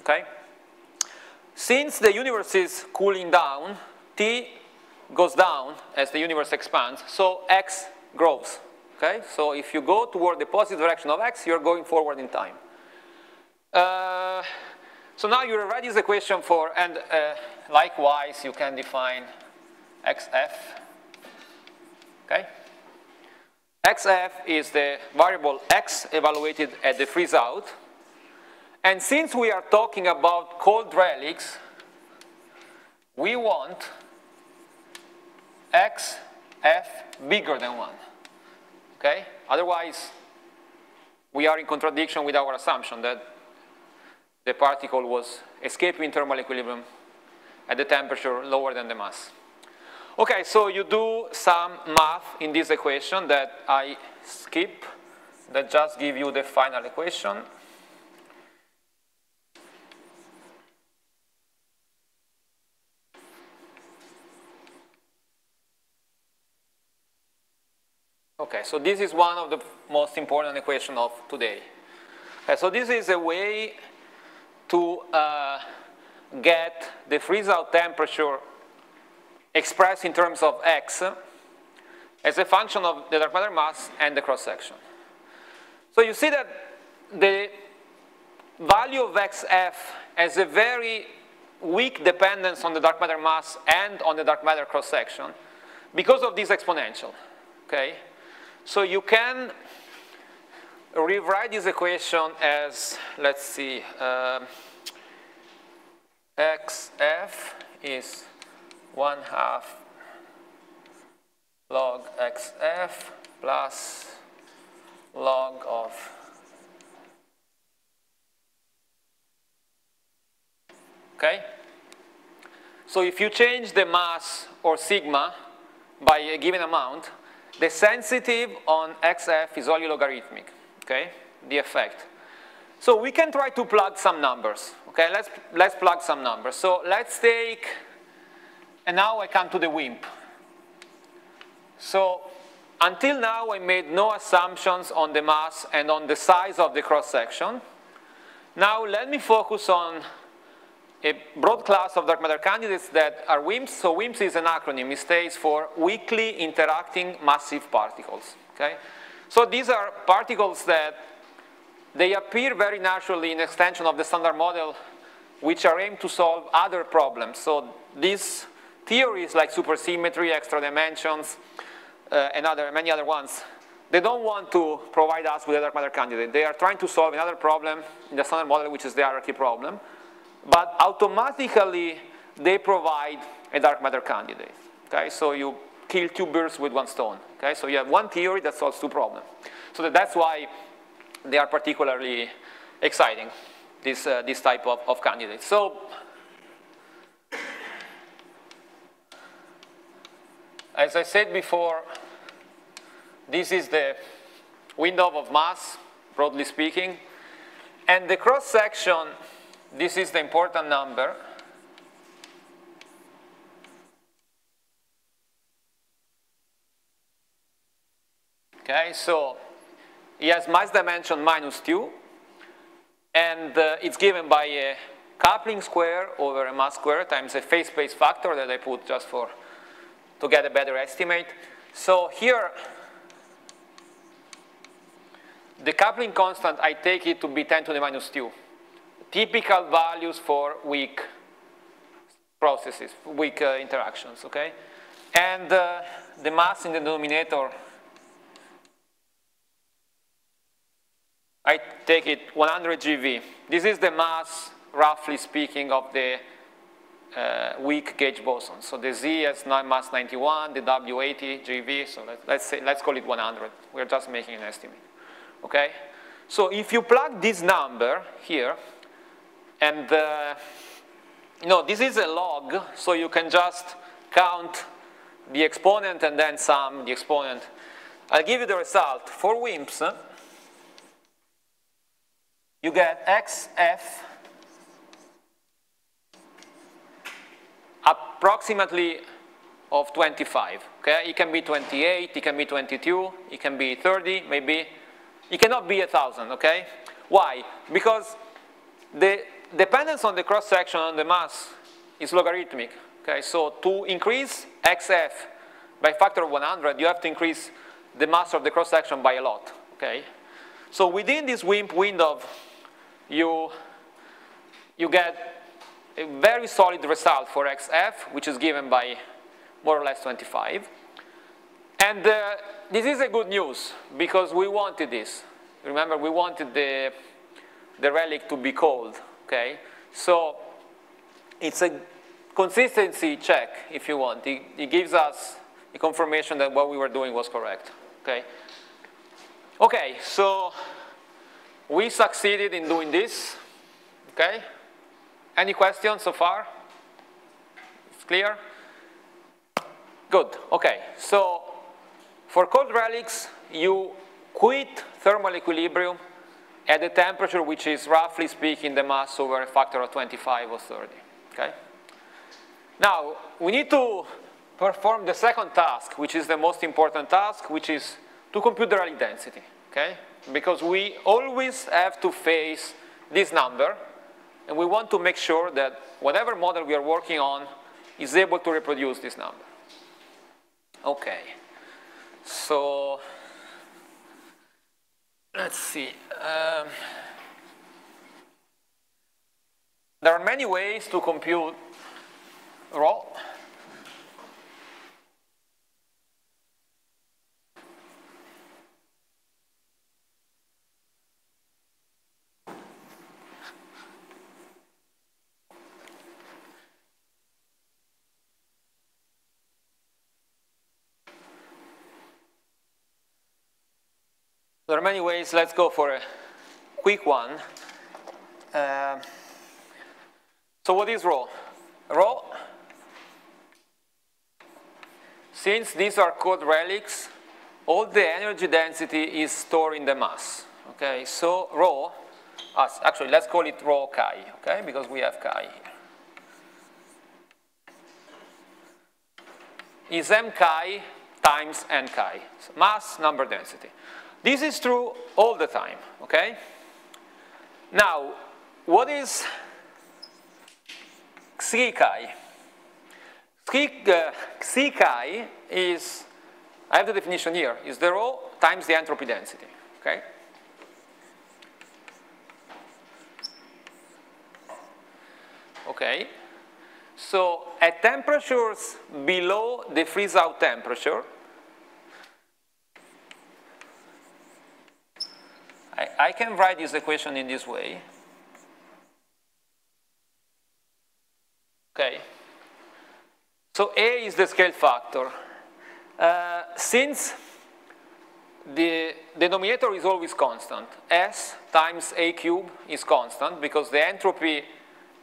okay? Since the universe is cooling down, T goes down as the universe expands, so x grows, okay? So if you go toward the positive direction of x, you're going forward in time. Uh, So now you rewrite this equation for, and uh, likewise you can define xf, okay? xf is the variable x evaluated at the freeze out. And since we are talking about cold relics, we want xf bigger than 1. Okay? Otherwise, we are in contradiction with our assumption that the particle was escaping thermal equilibrium at the temperature lower than the mass. Okay, so you do some math in this equation that I skip, that just give you the final equation. Okay, so this is one of the most important equations of today. So this is a way to uh, get the freeze-out temperature expressed in terms of x as a function of the dark matter mass and the cross-section. So you see that the value of xf has a very weak dependence on the dark matter mass and on the dark matter cross-section because of this exponential, okay? So you can rewrite this equation as, let's see, uh, xf is 1 half log xf plus log of okay? So if you change the mass or sigma by a given amount, the sensitive on xf is only logarithmic, okay? The effect. So we can try to plug some numbers, okay? Let's, let's plug some numbers. So let's take, and now I come to the WIMP. So until now I made no assumptions on the mass and on the size of the cross-section. Now let me focus on a broad class of dark matter candidates that are WIMPs. So WIMPs is an acronym. It stands for weakly interacting massive particles. Okay? So these are particles that they appear very naturally in extension of the standard model which are aimed to solve other problems. So these theories like supersymmetry, extra dimensions, uh, and other, many other ones, they don't want to provide us with a dark matter candidate. They are trying to solve another problem in the standard model, which is the hierarchy problem but automatically they provide a dark matter candidate. Okay, so you kill two birds with one stone. Okay, so you have one theory that solves two problems. So that's why they are particularly exciting, this, uh, this type of, of candidates. So as I said before, this is the window of mass, broadly speaking, and the cross section this is the important number. Okay, so it has mass dimension minus 2, and uh, it's given by a coupling square over a mass square times a phase space factor that I put just for to get a better estimate. So here, the coupling constant, I take it to be 10 to the minus 2 typical values for weak processes, weak uh, interactions, okay? And uh, the mass in the denominator, I take it 100 GeV. This is the mass, roughly speaking, of the uh, weak gauge boson. So the Z has mass 91, the W 80 GeV. so let, let's, say, let's call it 100. We're just making an estimate, okay? So if you plug this number here, and uh, you know, this is a log, so you can just count the exponent and then sum the exponent. I'll give you the result. For WIMPs, you get xf approximately of 25. Okay, it can be 28, it can be 22, it can be 30, maybe. It cannot be a 1,000, okay? Why? Because the dependence on the cross-section on the mass is logarithmic. Okay, so to increase xf by factor of 100, you have to increase the mass of the cross-section by a lot. Okay, so within this WIMP window, you you get a very solid result for XF, which is given by more or less 25. And uh, this is a good news because we wanted this. Remember, we wanted the, the relic to be cold, okay? So it's a consistency check, if you want. It, it gives us a confirmation that what we were doing was correct, okay? Okay, so we succeeded in doing this, okay? Any questions so far? It's clear? Good, okay. So for cold relics, you quit thermal equilibrium at a temperature which is roughly speaking the mass over a factor of 25 or 30, okay? Now, we need to perform the second task, which is the most important task, which is to compute the relic density, okay? Because we always have to face this number, and we want to make sure that whatever model we are working on is able to reproduce this number. Okay, so let's see. Um, there are many ways to compute rho. There are many ways. Let's go for a quick one. Uh, so what is rho? Rho, since these are cold relics, all the energy density is stored in the mass. Okay, so rho, actually let's call it rho chi, okay, because we have chi here. Is m chi times n chi, so mass number density. This is true all the time, okay? Now, what is Xi uh, chi? Xi chi is, I have the definition here, is the rho times the entropy density, okay? Okay, so at temperatures below the freeze out temperature, I, I can write this equation in this way. Okay. So A is the scale factor. Uh, since the denominator is always constant, S times A cube is constant because the entropy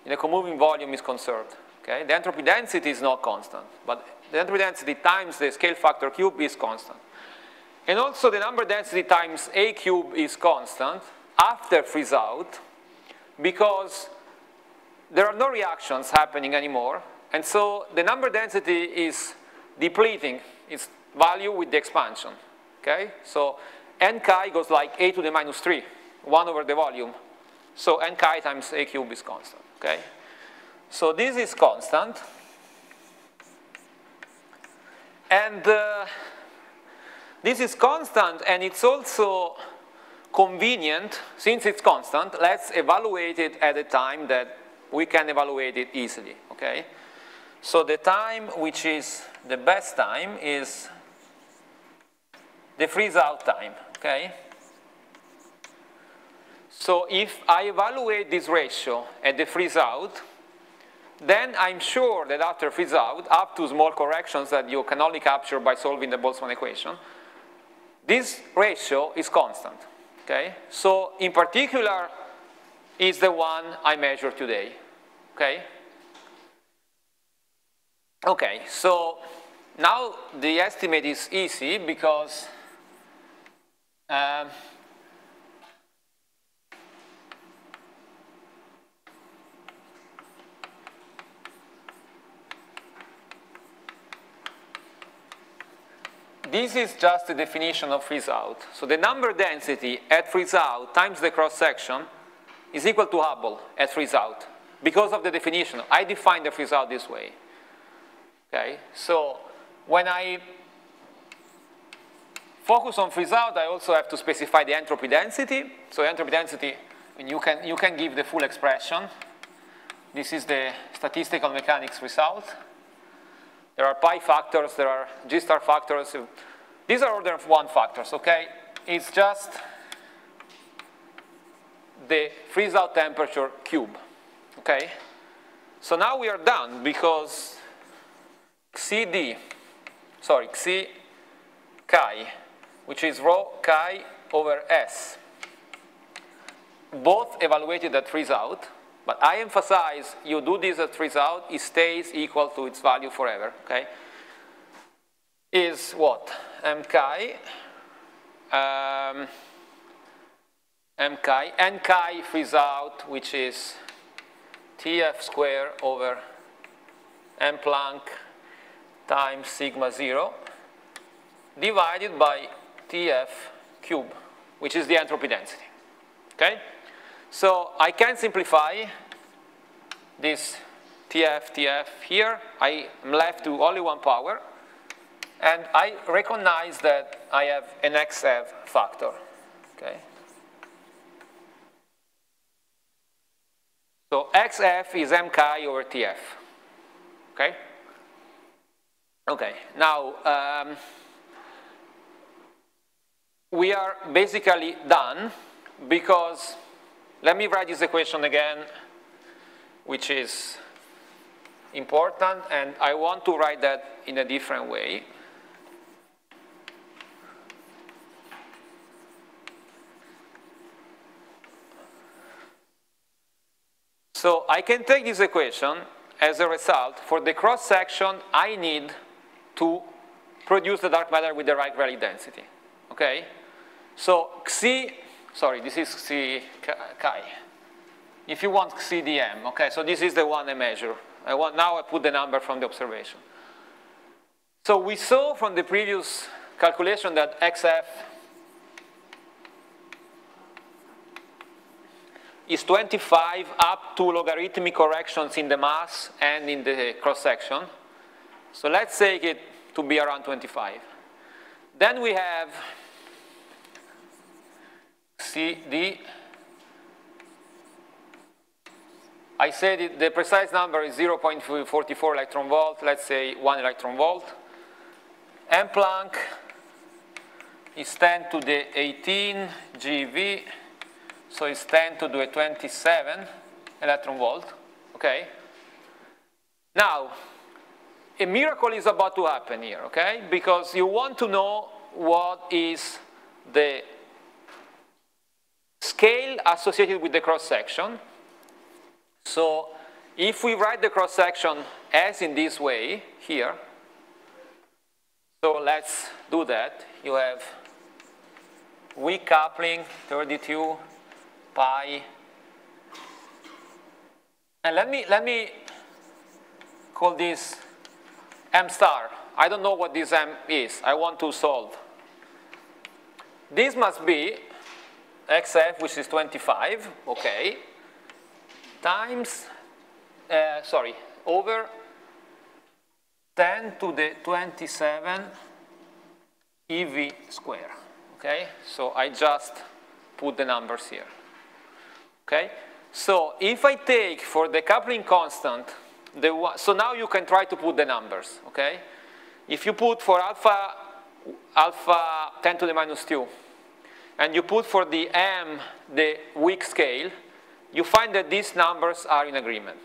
in a comoving volume is conserved. Okay? The entropy density is not constant, but the entropy density times the scale factor cube is constant. And also the number density times A cube is constant after freeze out because there are no reactions happening anymore. And so the number density is depleting its value with the expansion. Okay? So n chi goes like a to the minus 3, 1 over the volume. So n chi times a cube is constant. Okay? So this is constant. And uh, this is constant and it's also convenient, since it's constant, let's evaluate it at a time that we can evaluate it easily, okay? So the time which is the best time is the freeze out time, okay? So if I evaluate this ratio at the freeze out, then I'm sure that after freeze out, up to small corrections that you can only capture by solving the Boltzmann equation, this ratio is constant, okay? So in particular is the one I measure today, okay? Okay, so now the estimate is easy because um, this is just the definition of freeze out. So the number density at freeze out times the cross section is equal to Hubble at freeze out because of the definition. I define the freeze out this way. Okay, so when I focus on freeze out, I also have to specify the entropy density. So entropy density, mean, you can you can give the full expression. This is the statistical mechanics result. There are pi factors, there are G star factors. These are order of one factors, okay? It's just the freeze out temperature cube, okay? So now we are done because CD, sorry, Xi chi, which is rho chi over S, both evaluated at freeze out, but I emphasize you do this freeze out, it stays equal to its value forever, okay? Is what? M chi, um, M chi, N chi freeze out, which is Tf square over M Planck times sigma 0 divided by Tf cube, which is the entropy density. Okay? So I can simplify this Tf, Tf here. I am left to only one power. And I recognize that I have an XF factor. Okay? So XF is M chi over TF. Okay? Okay, now um, we are basically done because let me write this equation again, which is important, and I want to write that in a different way. So I can take this equation as a result. For the cross section, I need to produce the dark matter with the right relic density. Okay? So Xi, sorry, this is Xi chi. If you want CDM, okay, so this is the one I measure. I want, now I put the number from the observation. So we saw from the previous calculation that XF is 25 up to logarithmic corrections in the mass and in the cross section. So let's take it to be around 25. Then we have CD. I said it, the precise number is 0.44 electron volt, let's say 1 electron volt. M Planck is 10 to the 18 GeV so it's 10 to the 27 electron volt, okay? Now, a miracle is about to happen here, okay? Because you want to know what is the scale associated with the cross section. So if we write the cross section as in this way here, so let's do that. You have weak coupling 32 pi. And let me, let me call this m star. I don't know what this m is. I want to solve. This must be xf, which is 25, okay, times, uh, sorry, over 10 to the 27 EV square, okay? So I just put the numbers here. Okay? So if I take for the coupling constant, the one, so now you can try to put the numbers, okay? If you put for alpha, alpha 10 to the minus 2, and you put for the m the weak scale, you find that these numbers are in agreement,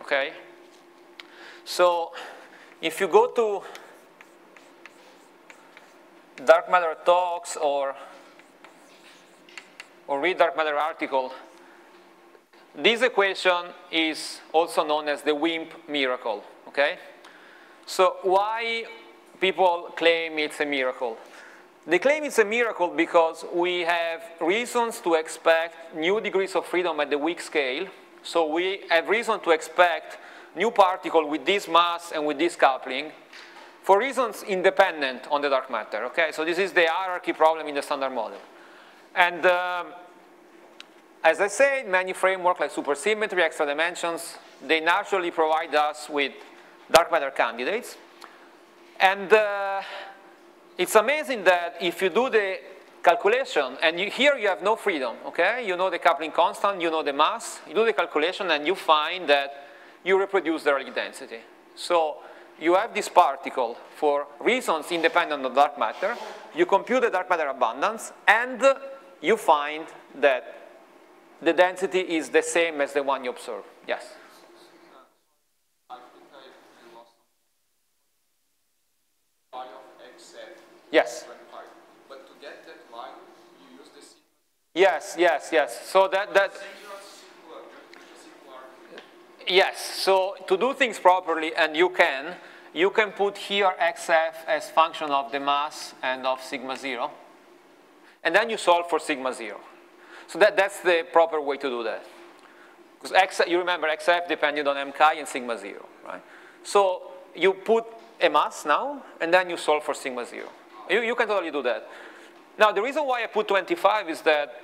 okay? So if you go to dark matter talks or, or read dark matter article, this equation is also known as the WIMP miracle, okay? So why people claim it's a miracle? They claim it's a miracle because we have reasons to expect new degrees of freedom at the weak scale. So we have reason to expect new particle with this mass and with this coupling for reasons independent on the dark matter, okay? So this is the hierarchy problem in the standard model. And um, as I said, many frameworks like supersymmetry, extra dimensions, they naturally provide us with dark matter candidates. And uh, it's amazing that if you do the calculation, and you, here you have no freedom, okay? You know the coupling constant, you know the mass, you do the calculation, and you find that you reproduce the relic density. So you have this particle for reasons independent of dark matter, you compute the dark matter abundance, and you find that the density is the same as the one you observe. Yes? I think I, I lost some pi of xf Yes. But to get that line, you use the sigma Yes, yes, yes. So that, that, yes, so to do things properly, and you can, you can put here xf as function of the mass and of sigma zero. And then you solve for sigma zero. So that, that's the proper way to do that. Because x, you remember xf depended on m chi and sigma zero, right? So you put a mass now, and then you solve for sigma zero. You, you can totally do that. Now the reason why I put 25 is that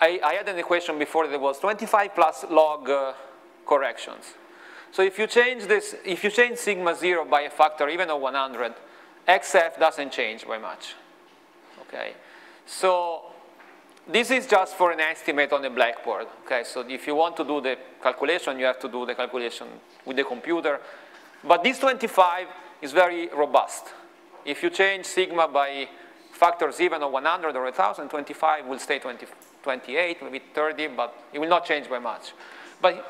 I, I had an equation before that was 25 plus log uh, corrections. So if you change this, if you change sigma zero by a factor even of 100, xf doesn't change by much. Okay, so this is just for an estimate on the blackboard. Okay, so if you want to do the calculation, you have to do the calculation with the computer. But this 25 is very robust. If you change sigma by factors even of 100 or 1,000, 25 will stay 20, 28, maybe 30, but it will not change by much. But?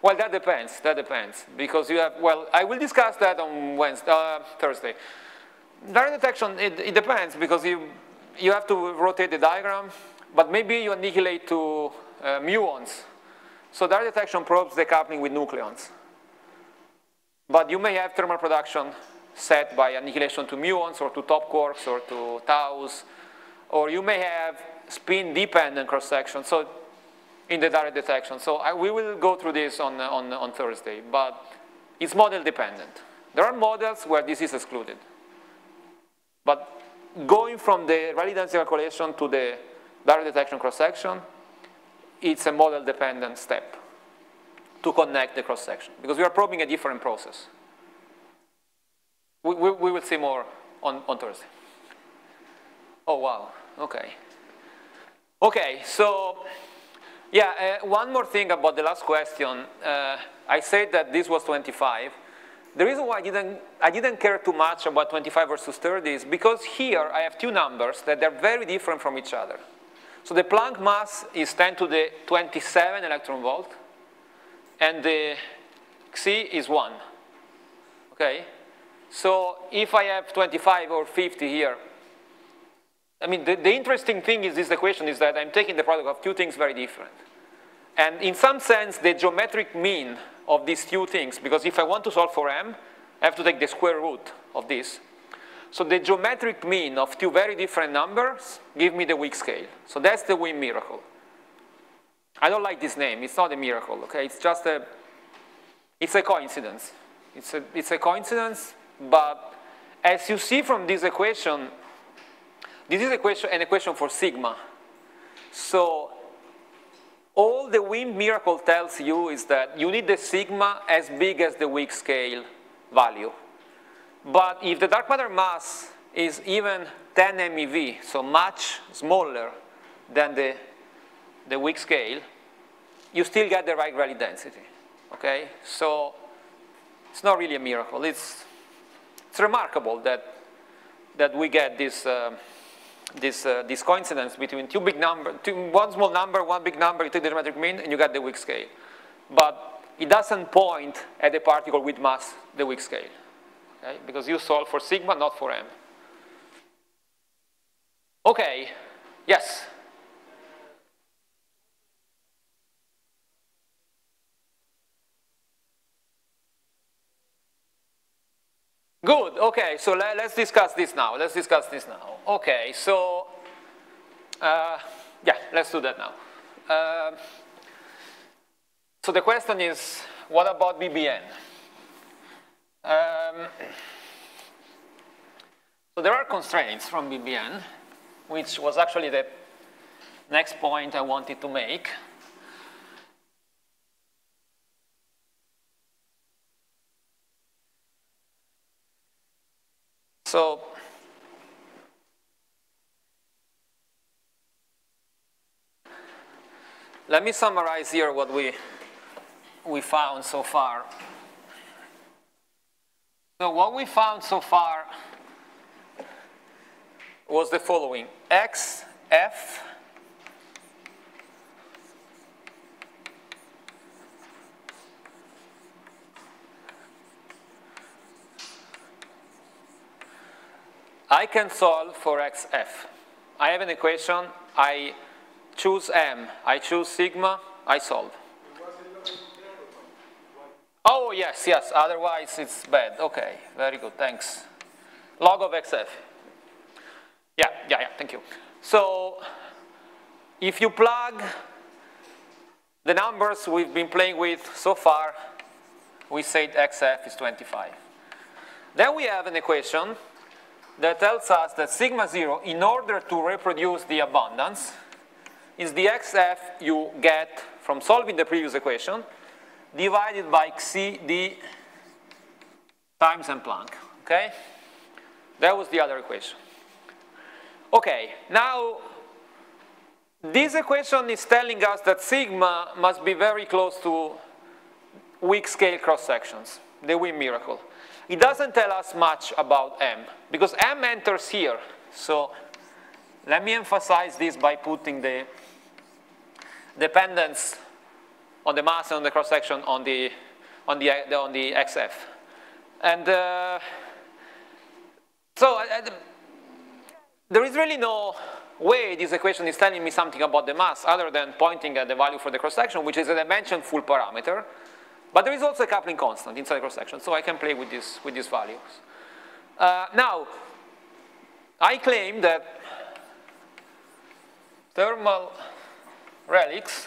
Well, that depends. That depends because you have. Well, I will discuss that on Wednesday, uh, Thursday. Direct detection. It, it depends because you you have to rotate the diagram, but maybe you annihilate to uh, muons. So direct detection probes the coupling with nucleons. But you may have thermal production set by annihilation to muons or to top quarks or to taus, or you may have spin-dependent cross-section. So in the direct detection. So I, we will go through this on, on, on Thursday, but it's model dependent. There are models where this is excluded. But going from the density calculation to the direct detection cross-section, it's a model dependent step to connect the cross-section because we are probing a different process. We, we, we will see more on, on Thursday. Oh, wow, okay. Okay, so yeah, uh, one more thing about the last question. Uh, I said that this was 25. The reason why I didn't, I didn't care too much about 25 versus 30 is because here I have two numbers that are very different from each other. So the Planck mass is 10 to the 27 electron volt, and the Xi is 1. Okay? So if I have 25 or 50 here, I mean, the, the interesting thing is this equation is that I'm taking the product of two things very different. And in some sense, the geometric mean of these two things, because if I want to solve for m, I have to take the square root of this. So the geometric mean of two very different numbers give me the weak scale. So that's the WIMP miracle. I don't like this name. It's not a miracle, okay? It's just a, it's a coincidence. It's a, it's a coincidence, but as you see from this equation, this is a equation, an equation for sigma. So all the WIMP miracle tells you is that you need the sigma as big as the weak scale value. But if the dark matter mass is even 10 MeV, so much smaller than the, the weak scale, you still get the right relic density. Okay? So it's not really a miracle. It's, it's remarkable that, that we get this, uh, this, uh, this coincidence between two big number, two, one small number, one big number, you take the geometric mean, and you get the weak scale. But it doesn't point at a particle with mass, the weak scale. Okay? Because you solve for sigma, not for m. Okay, yes? Good, okay, so let, us discuss this now. Let's discuss this now. Okay, so, uh, yeah, let's do that now. Uh, so the question is, what about BBN? Um, so there are constraints from BBN, which was actually the next point I wanted to make. So let me summarize here what we, we found so far. So what we found so far was the following. X, F, I can solve for xf. I have an equation, I choose m, I choose sigma, I solve. Oh, yes, yes, otherwise it's bad. Okay, very good, thanks. Log of xf. Yeah, yeah, yeah, thank you. So, if you plug the numbers we've been playing with so far, we said xf is 25. Then we have an equation that tells us that sigma 0, in order to reproduce the abundance, is the xf you get from solving the previous equation divided by xc d times m Planck, okay? That was the other equation. Okay, now this equation is telling us that sigma must be very close to weak scale cross sections, the WIMP miracle. It doesn't tell us much about M, because M enters here. So let me emphasize this by putting the dependence on the mass and on the cross-section on the, on, the, on the XF. And uh, so uh, there is really no way this equation is telling me something about the mass other than pointing at the value for the cross-section, which is a dimension full parameter. But there is also a coupling constant inside the cross-section, so I can play with, this, with these values. Uh, now, I claim that thermal relics,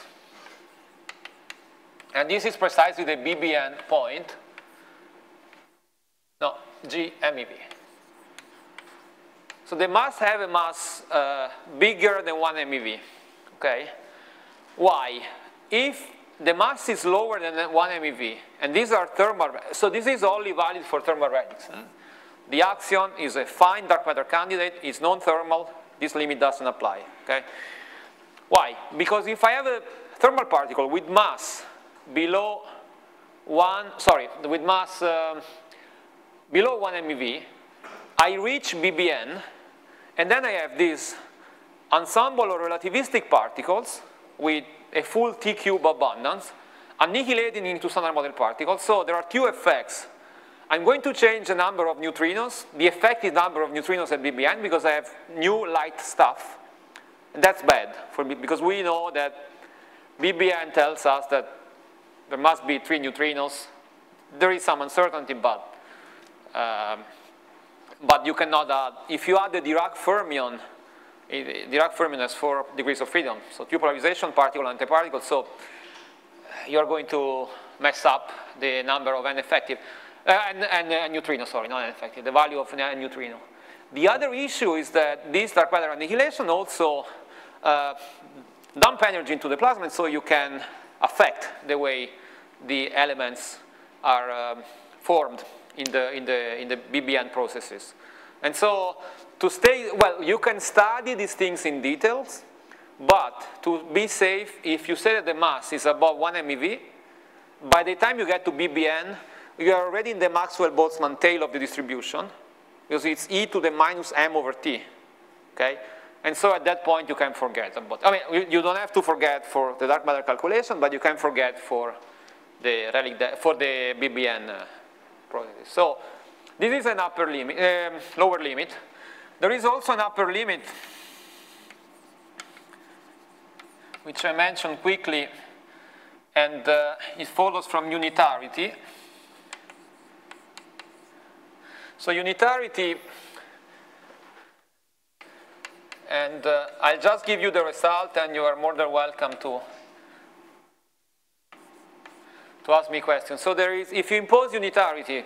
and this is precisely the BBN point, no, GMeV. So they must have a mass uh, bigger than 1 MeV, okay? Why? If the mass is lower than 1 MeV, and these are thermal, so this is only valid for thermal. Huh? The axion is a fine dark matter candidate, it's non-thermal, this limit doesn't apply, okay? Why? Because if I have a thermal particle with mass below 1, sorry, with mass um, below 1 MeV, I reach BBN, and then I have this ensemble of relativistic particles with a full T cube abundance, annihilating into standard model particles. So there are two effects. I'm going to change the number of neutrinos, the effective number of neutrinos at BBN, because I have new light stuff. And that's bad for me, because we know that BBN tells us that there must be three neutrinos. There is some uncertainty, but um, but you cannot add, if you add the Dirac fermion Dirac fermion has four degrees of freedom. So two polarization, particle, antiparticle. So you're going to mess up the number of n effective, uh, and, and uh, neutrino, sorry, not effective, the value of n neutrino. The other issue is that this dark matter annihilation also uh, dump energy into the plasma, and so you can affect the way the elements are um, formed in the, in, the, in the BBN processes. And so to stay, well, you can study these things in details, but to be safe, if you say that the mass is above 1 MeV, by the time you get to BBN, you are already in the Maxwell-Boltzmann tail of the distribution, because it's e to the minus m over t, okay? And so at that point, you can forget about, I mean, you, you don't have to forget for the dark matter calculation, but you can forget for the, relic for the BBN uh, processes. So this is an upper limit, um, lower limit. There is also an upper limit, which I mentioned quickly, and uh, it follows from unitarity. So unitarity, and uh, I'll just give you the result, and you are more than welcome to to ask me questions. So there is, if you impose unitarity,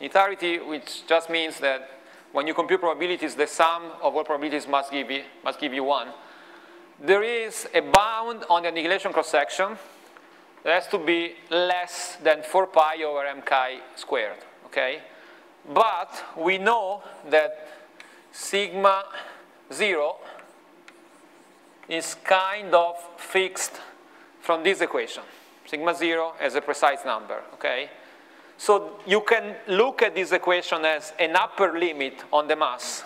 unitarity, which just means that when you compute probabilities, the sum of all probabilities must give you, must give you one. There is a bound on the annihilation cross-section that has to be less than 4 pi over m chi squared, okay? but we know that sigma 0 is kind of fixed from this equation. Sigma 0 as a precise number, okay? So you can look at this equation as an upper limit on the mass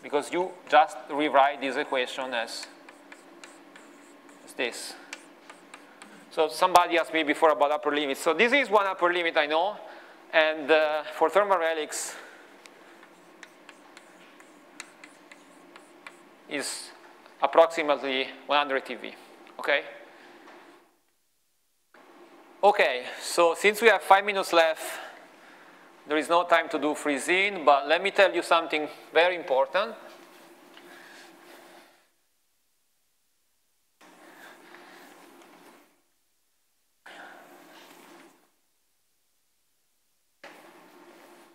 because you just rewrite this equation as, as this. So somebody asked me before about upper limits. So this is one upper limit I know. And uh, for thermal relics is approximately 100 TeV, okay? Okay, so since we have five minutes left, there is no time to do freeze-in, but let me tell you something very important.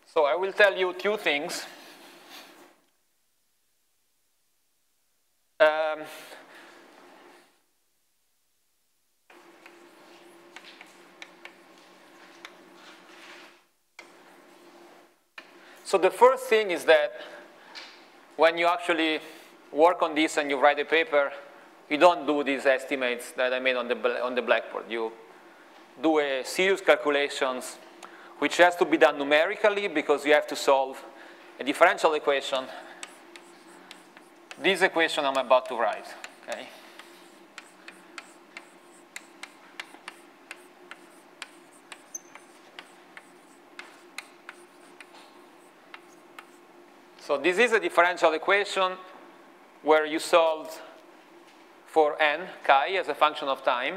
So I will tell you two things. Um, so the first thing is that when you actually work on this and you write a paper, you don't do these estimates that I made on the, on the blackboard. You do a serious calculations which has to be done numerically because you have to solve a differential equation. This equation I'm about to write, okay? So this is a differential equation where you solve for n, chi, as a function of time.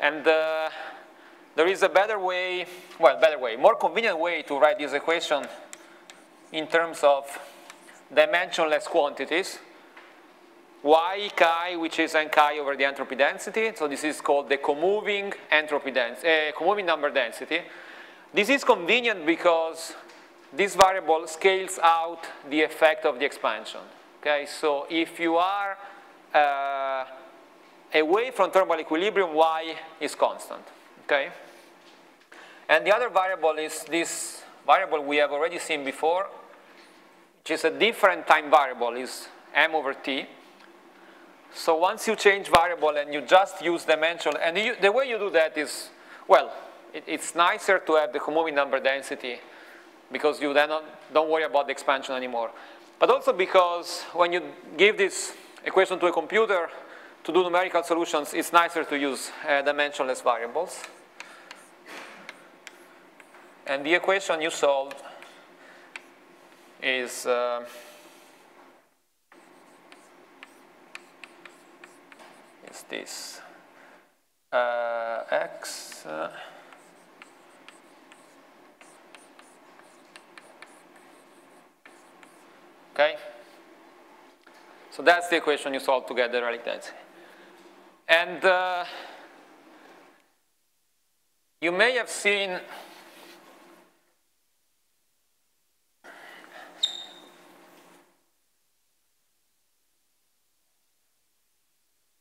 And uh, there is a better way, well, better way, more convenient way to write this equation in terms of dimensionless quantities. Y chi, which is n chi over the entropy density. So this is called the comoving entropy density, uh, comoving number density. This is convenient because this variable scales out the effect of the expansion. Okay, so if you are uh, away from thermal equilibrium, y is constant. Okay? And the other variable is this variable we have already seen before, which is a different time variable, is m over t. So once you change variable and you just use dimension, and you, the way you do that is, well, it, it's nicer to have the comoving number density because you then don't, worry about the expansion anymore. But also because when you give this equation to a computer to do numerical solutions, it's nicer to use uh, dimensionless variables. And the equation you solved is uh, is this uh, x okay? So that's the equation you solve together like that. And uh, you may have seen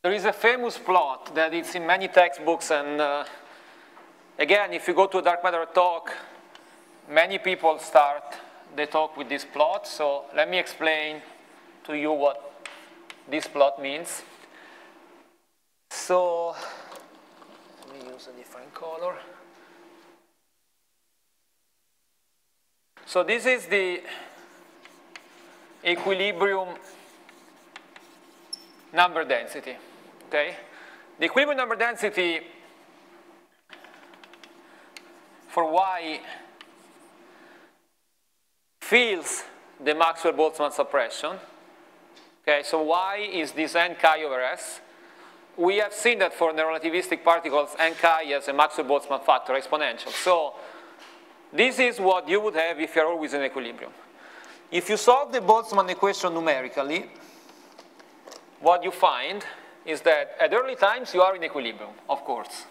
There is a famous plot that is in many textbooks and uh, again, if you go to a dark matter talk, many people start the talk with this plot. So let me explain to you what this plot means. So let me use a different color. So this is the equilibrium number density. Okay? The equilibrium number density for Y fills the Maxwell-Boltzmann suppression. Okay, so Y is this n chi over S. We have seen that for the relativistic particles, n chi has a Maxwell-Boltzmann factor exponential. So this is what you would have if you're always in equilibrium. If you solve the Boltzmann equation numerically, what you find is that at early times you are in equilibrium, of course.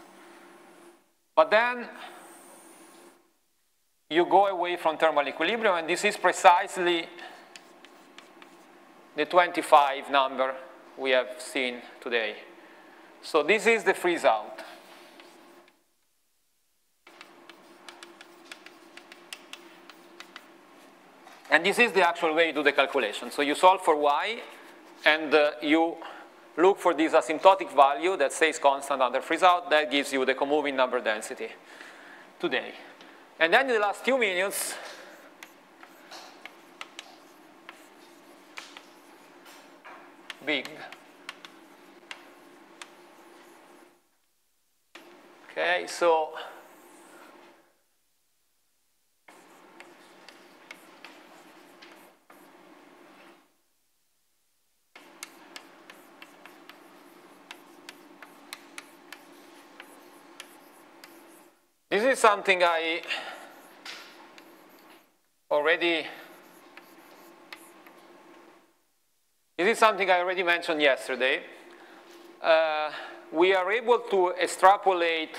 But then you go away from thermal equilibrium, and this is precisely the 25 number we have seen today. So this is the freeze out. And this is the actual way to do the calculation. So you solve for y, and uh, you look for this asymptotic value that stays constant under freeze out. That gives you the comoving number density today. And then in the last few minutes, big. Okay, so This is something I already, this is something I already mentioned yesterday. Uh, we are able to extrapolate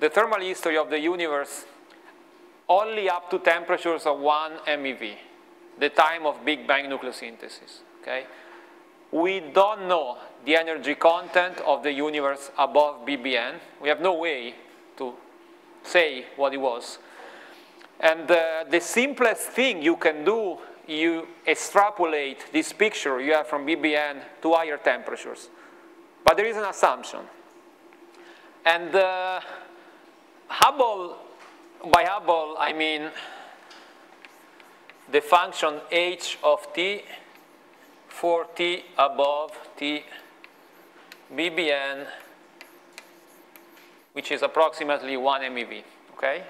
the thermal history of the universe only up to temperatures of 1 MeV, the time of Big Bang nucleosynthesis, okay? We don't know the energy content of the universe above BBN. We have no way to say what it was. And uh, the simplest thing you can do, you extrapolate this picture you have from BBN to higher temperatures. But there is an assumption. And uh, Hubble, by Hubble, I mean the function h of t for t above t BBN which is approximately 1 MeV, okay?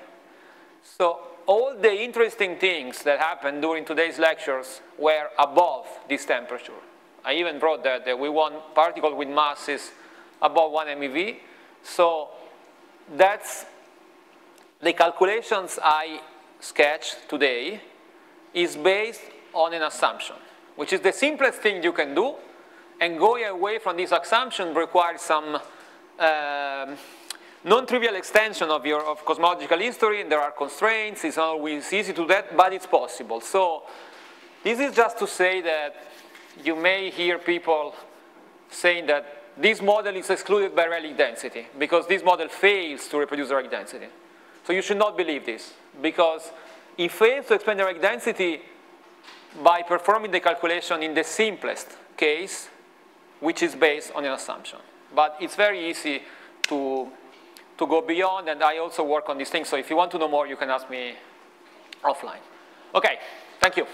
So all the interesting things that happened during today's lectures were above this temperature. I even wrote that, that we want particles with masses above 1 MeV. So that's the calculations I sketched today is based on an assumption, which is the simplest thing you can do. And going away from this assumption requires some um, non-trivial extension of your of cosmological history, and there are constraints, it's not always easy to do that, but it's possible. So this is just to say that you may hear people saying that this model is excluded by relic density because this model fails to reproduce the relic density. So you should not believe this because it fails to explain the relic density by performing the calculation in the simplest case, which is based on an assumption. But it's very easy to to go beyond, and I also work on these things. So if you want to know more, you can ask me offline. Okay, thank you.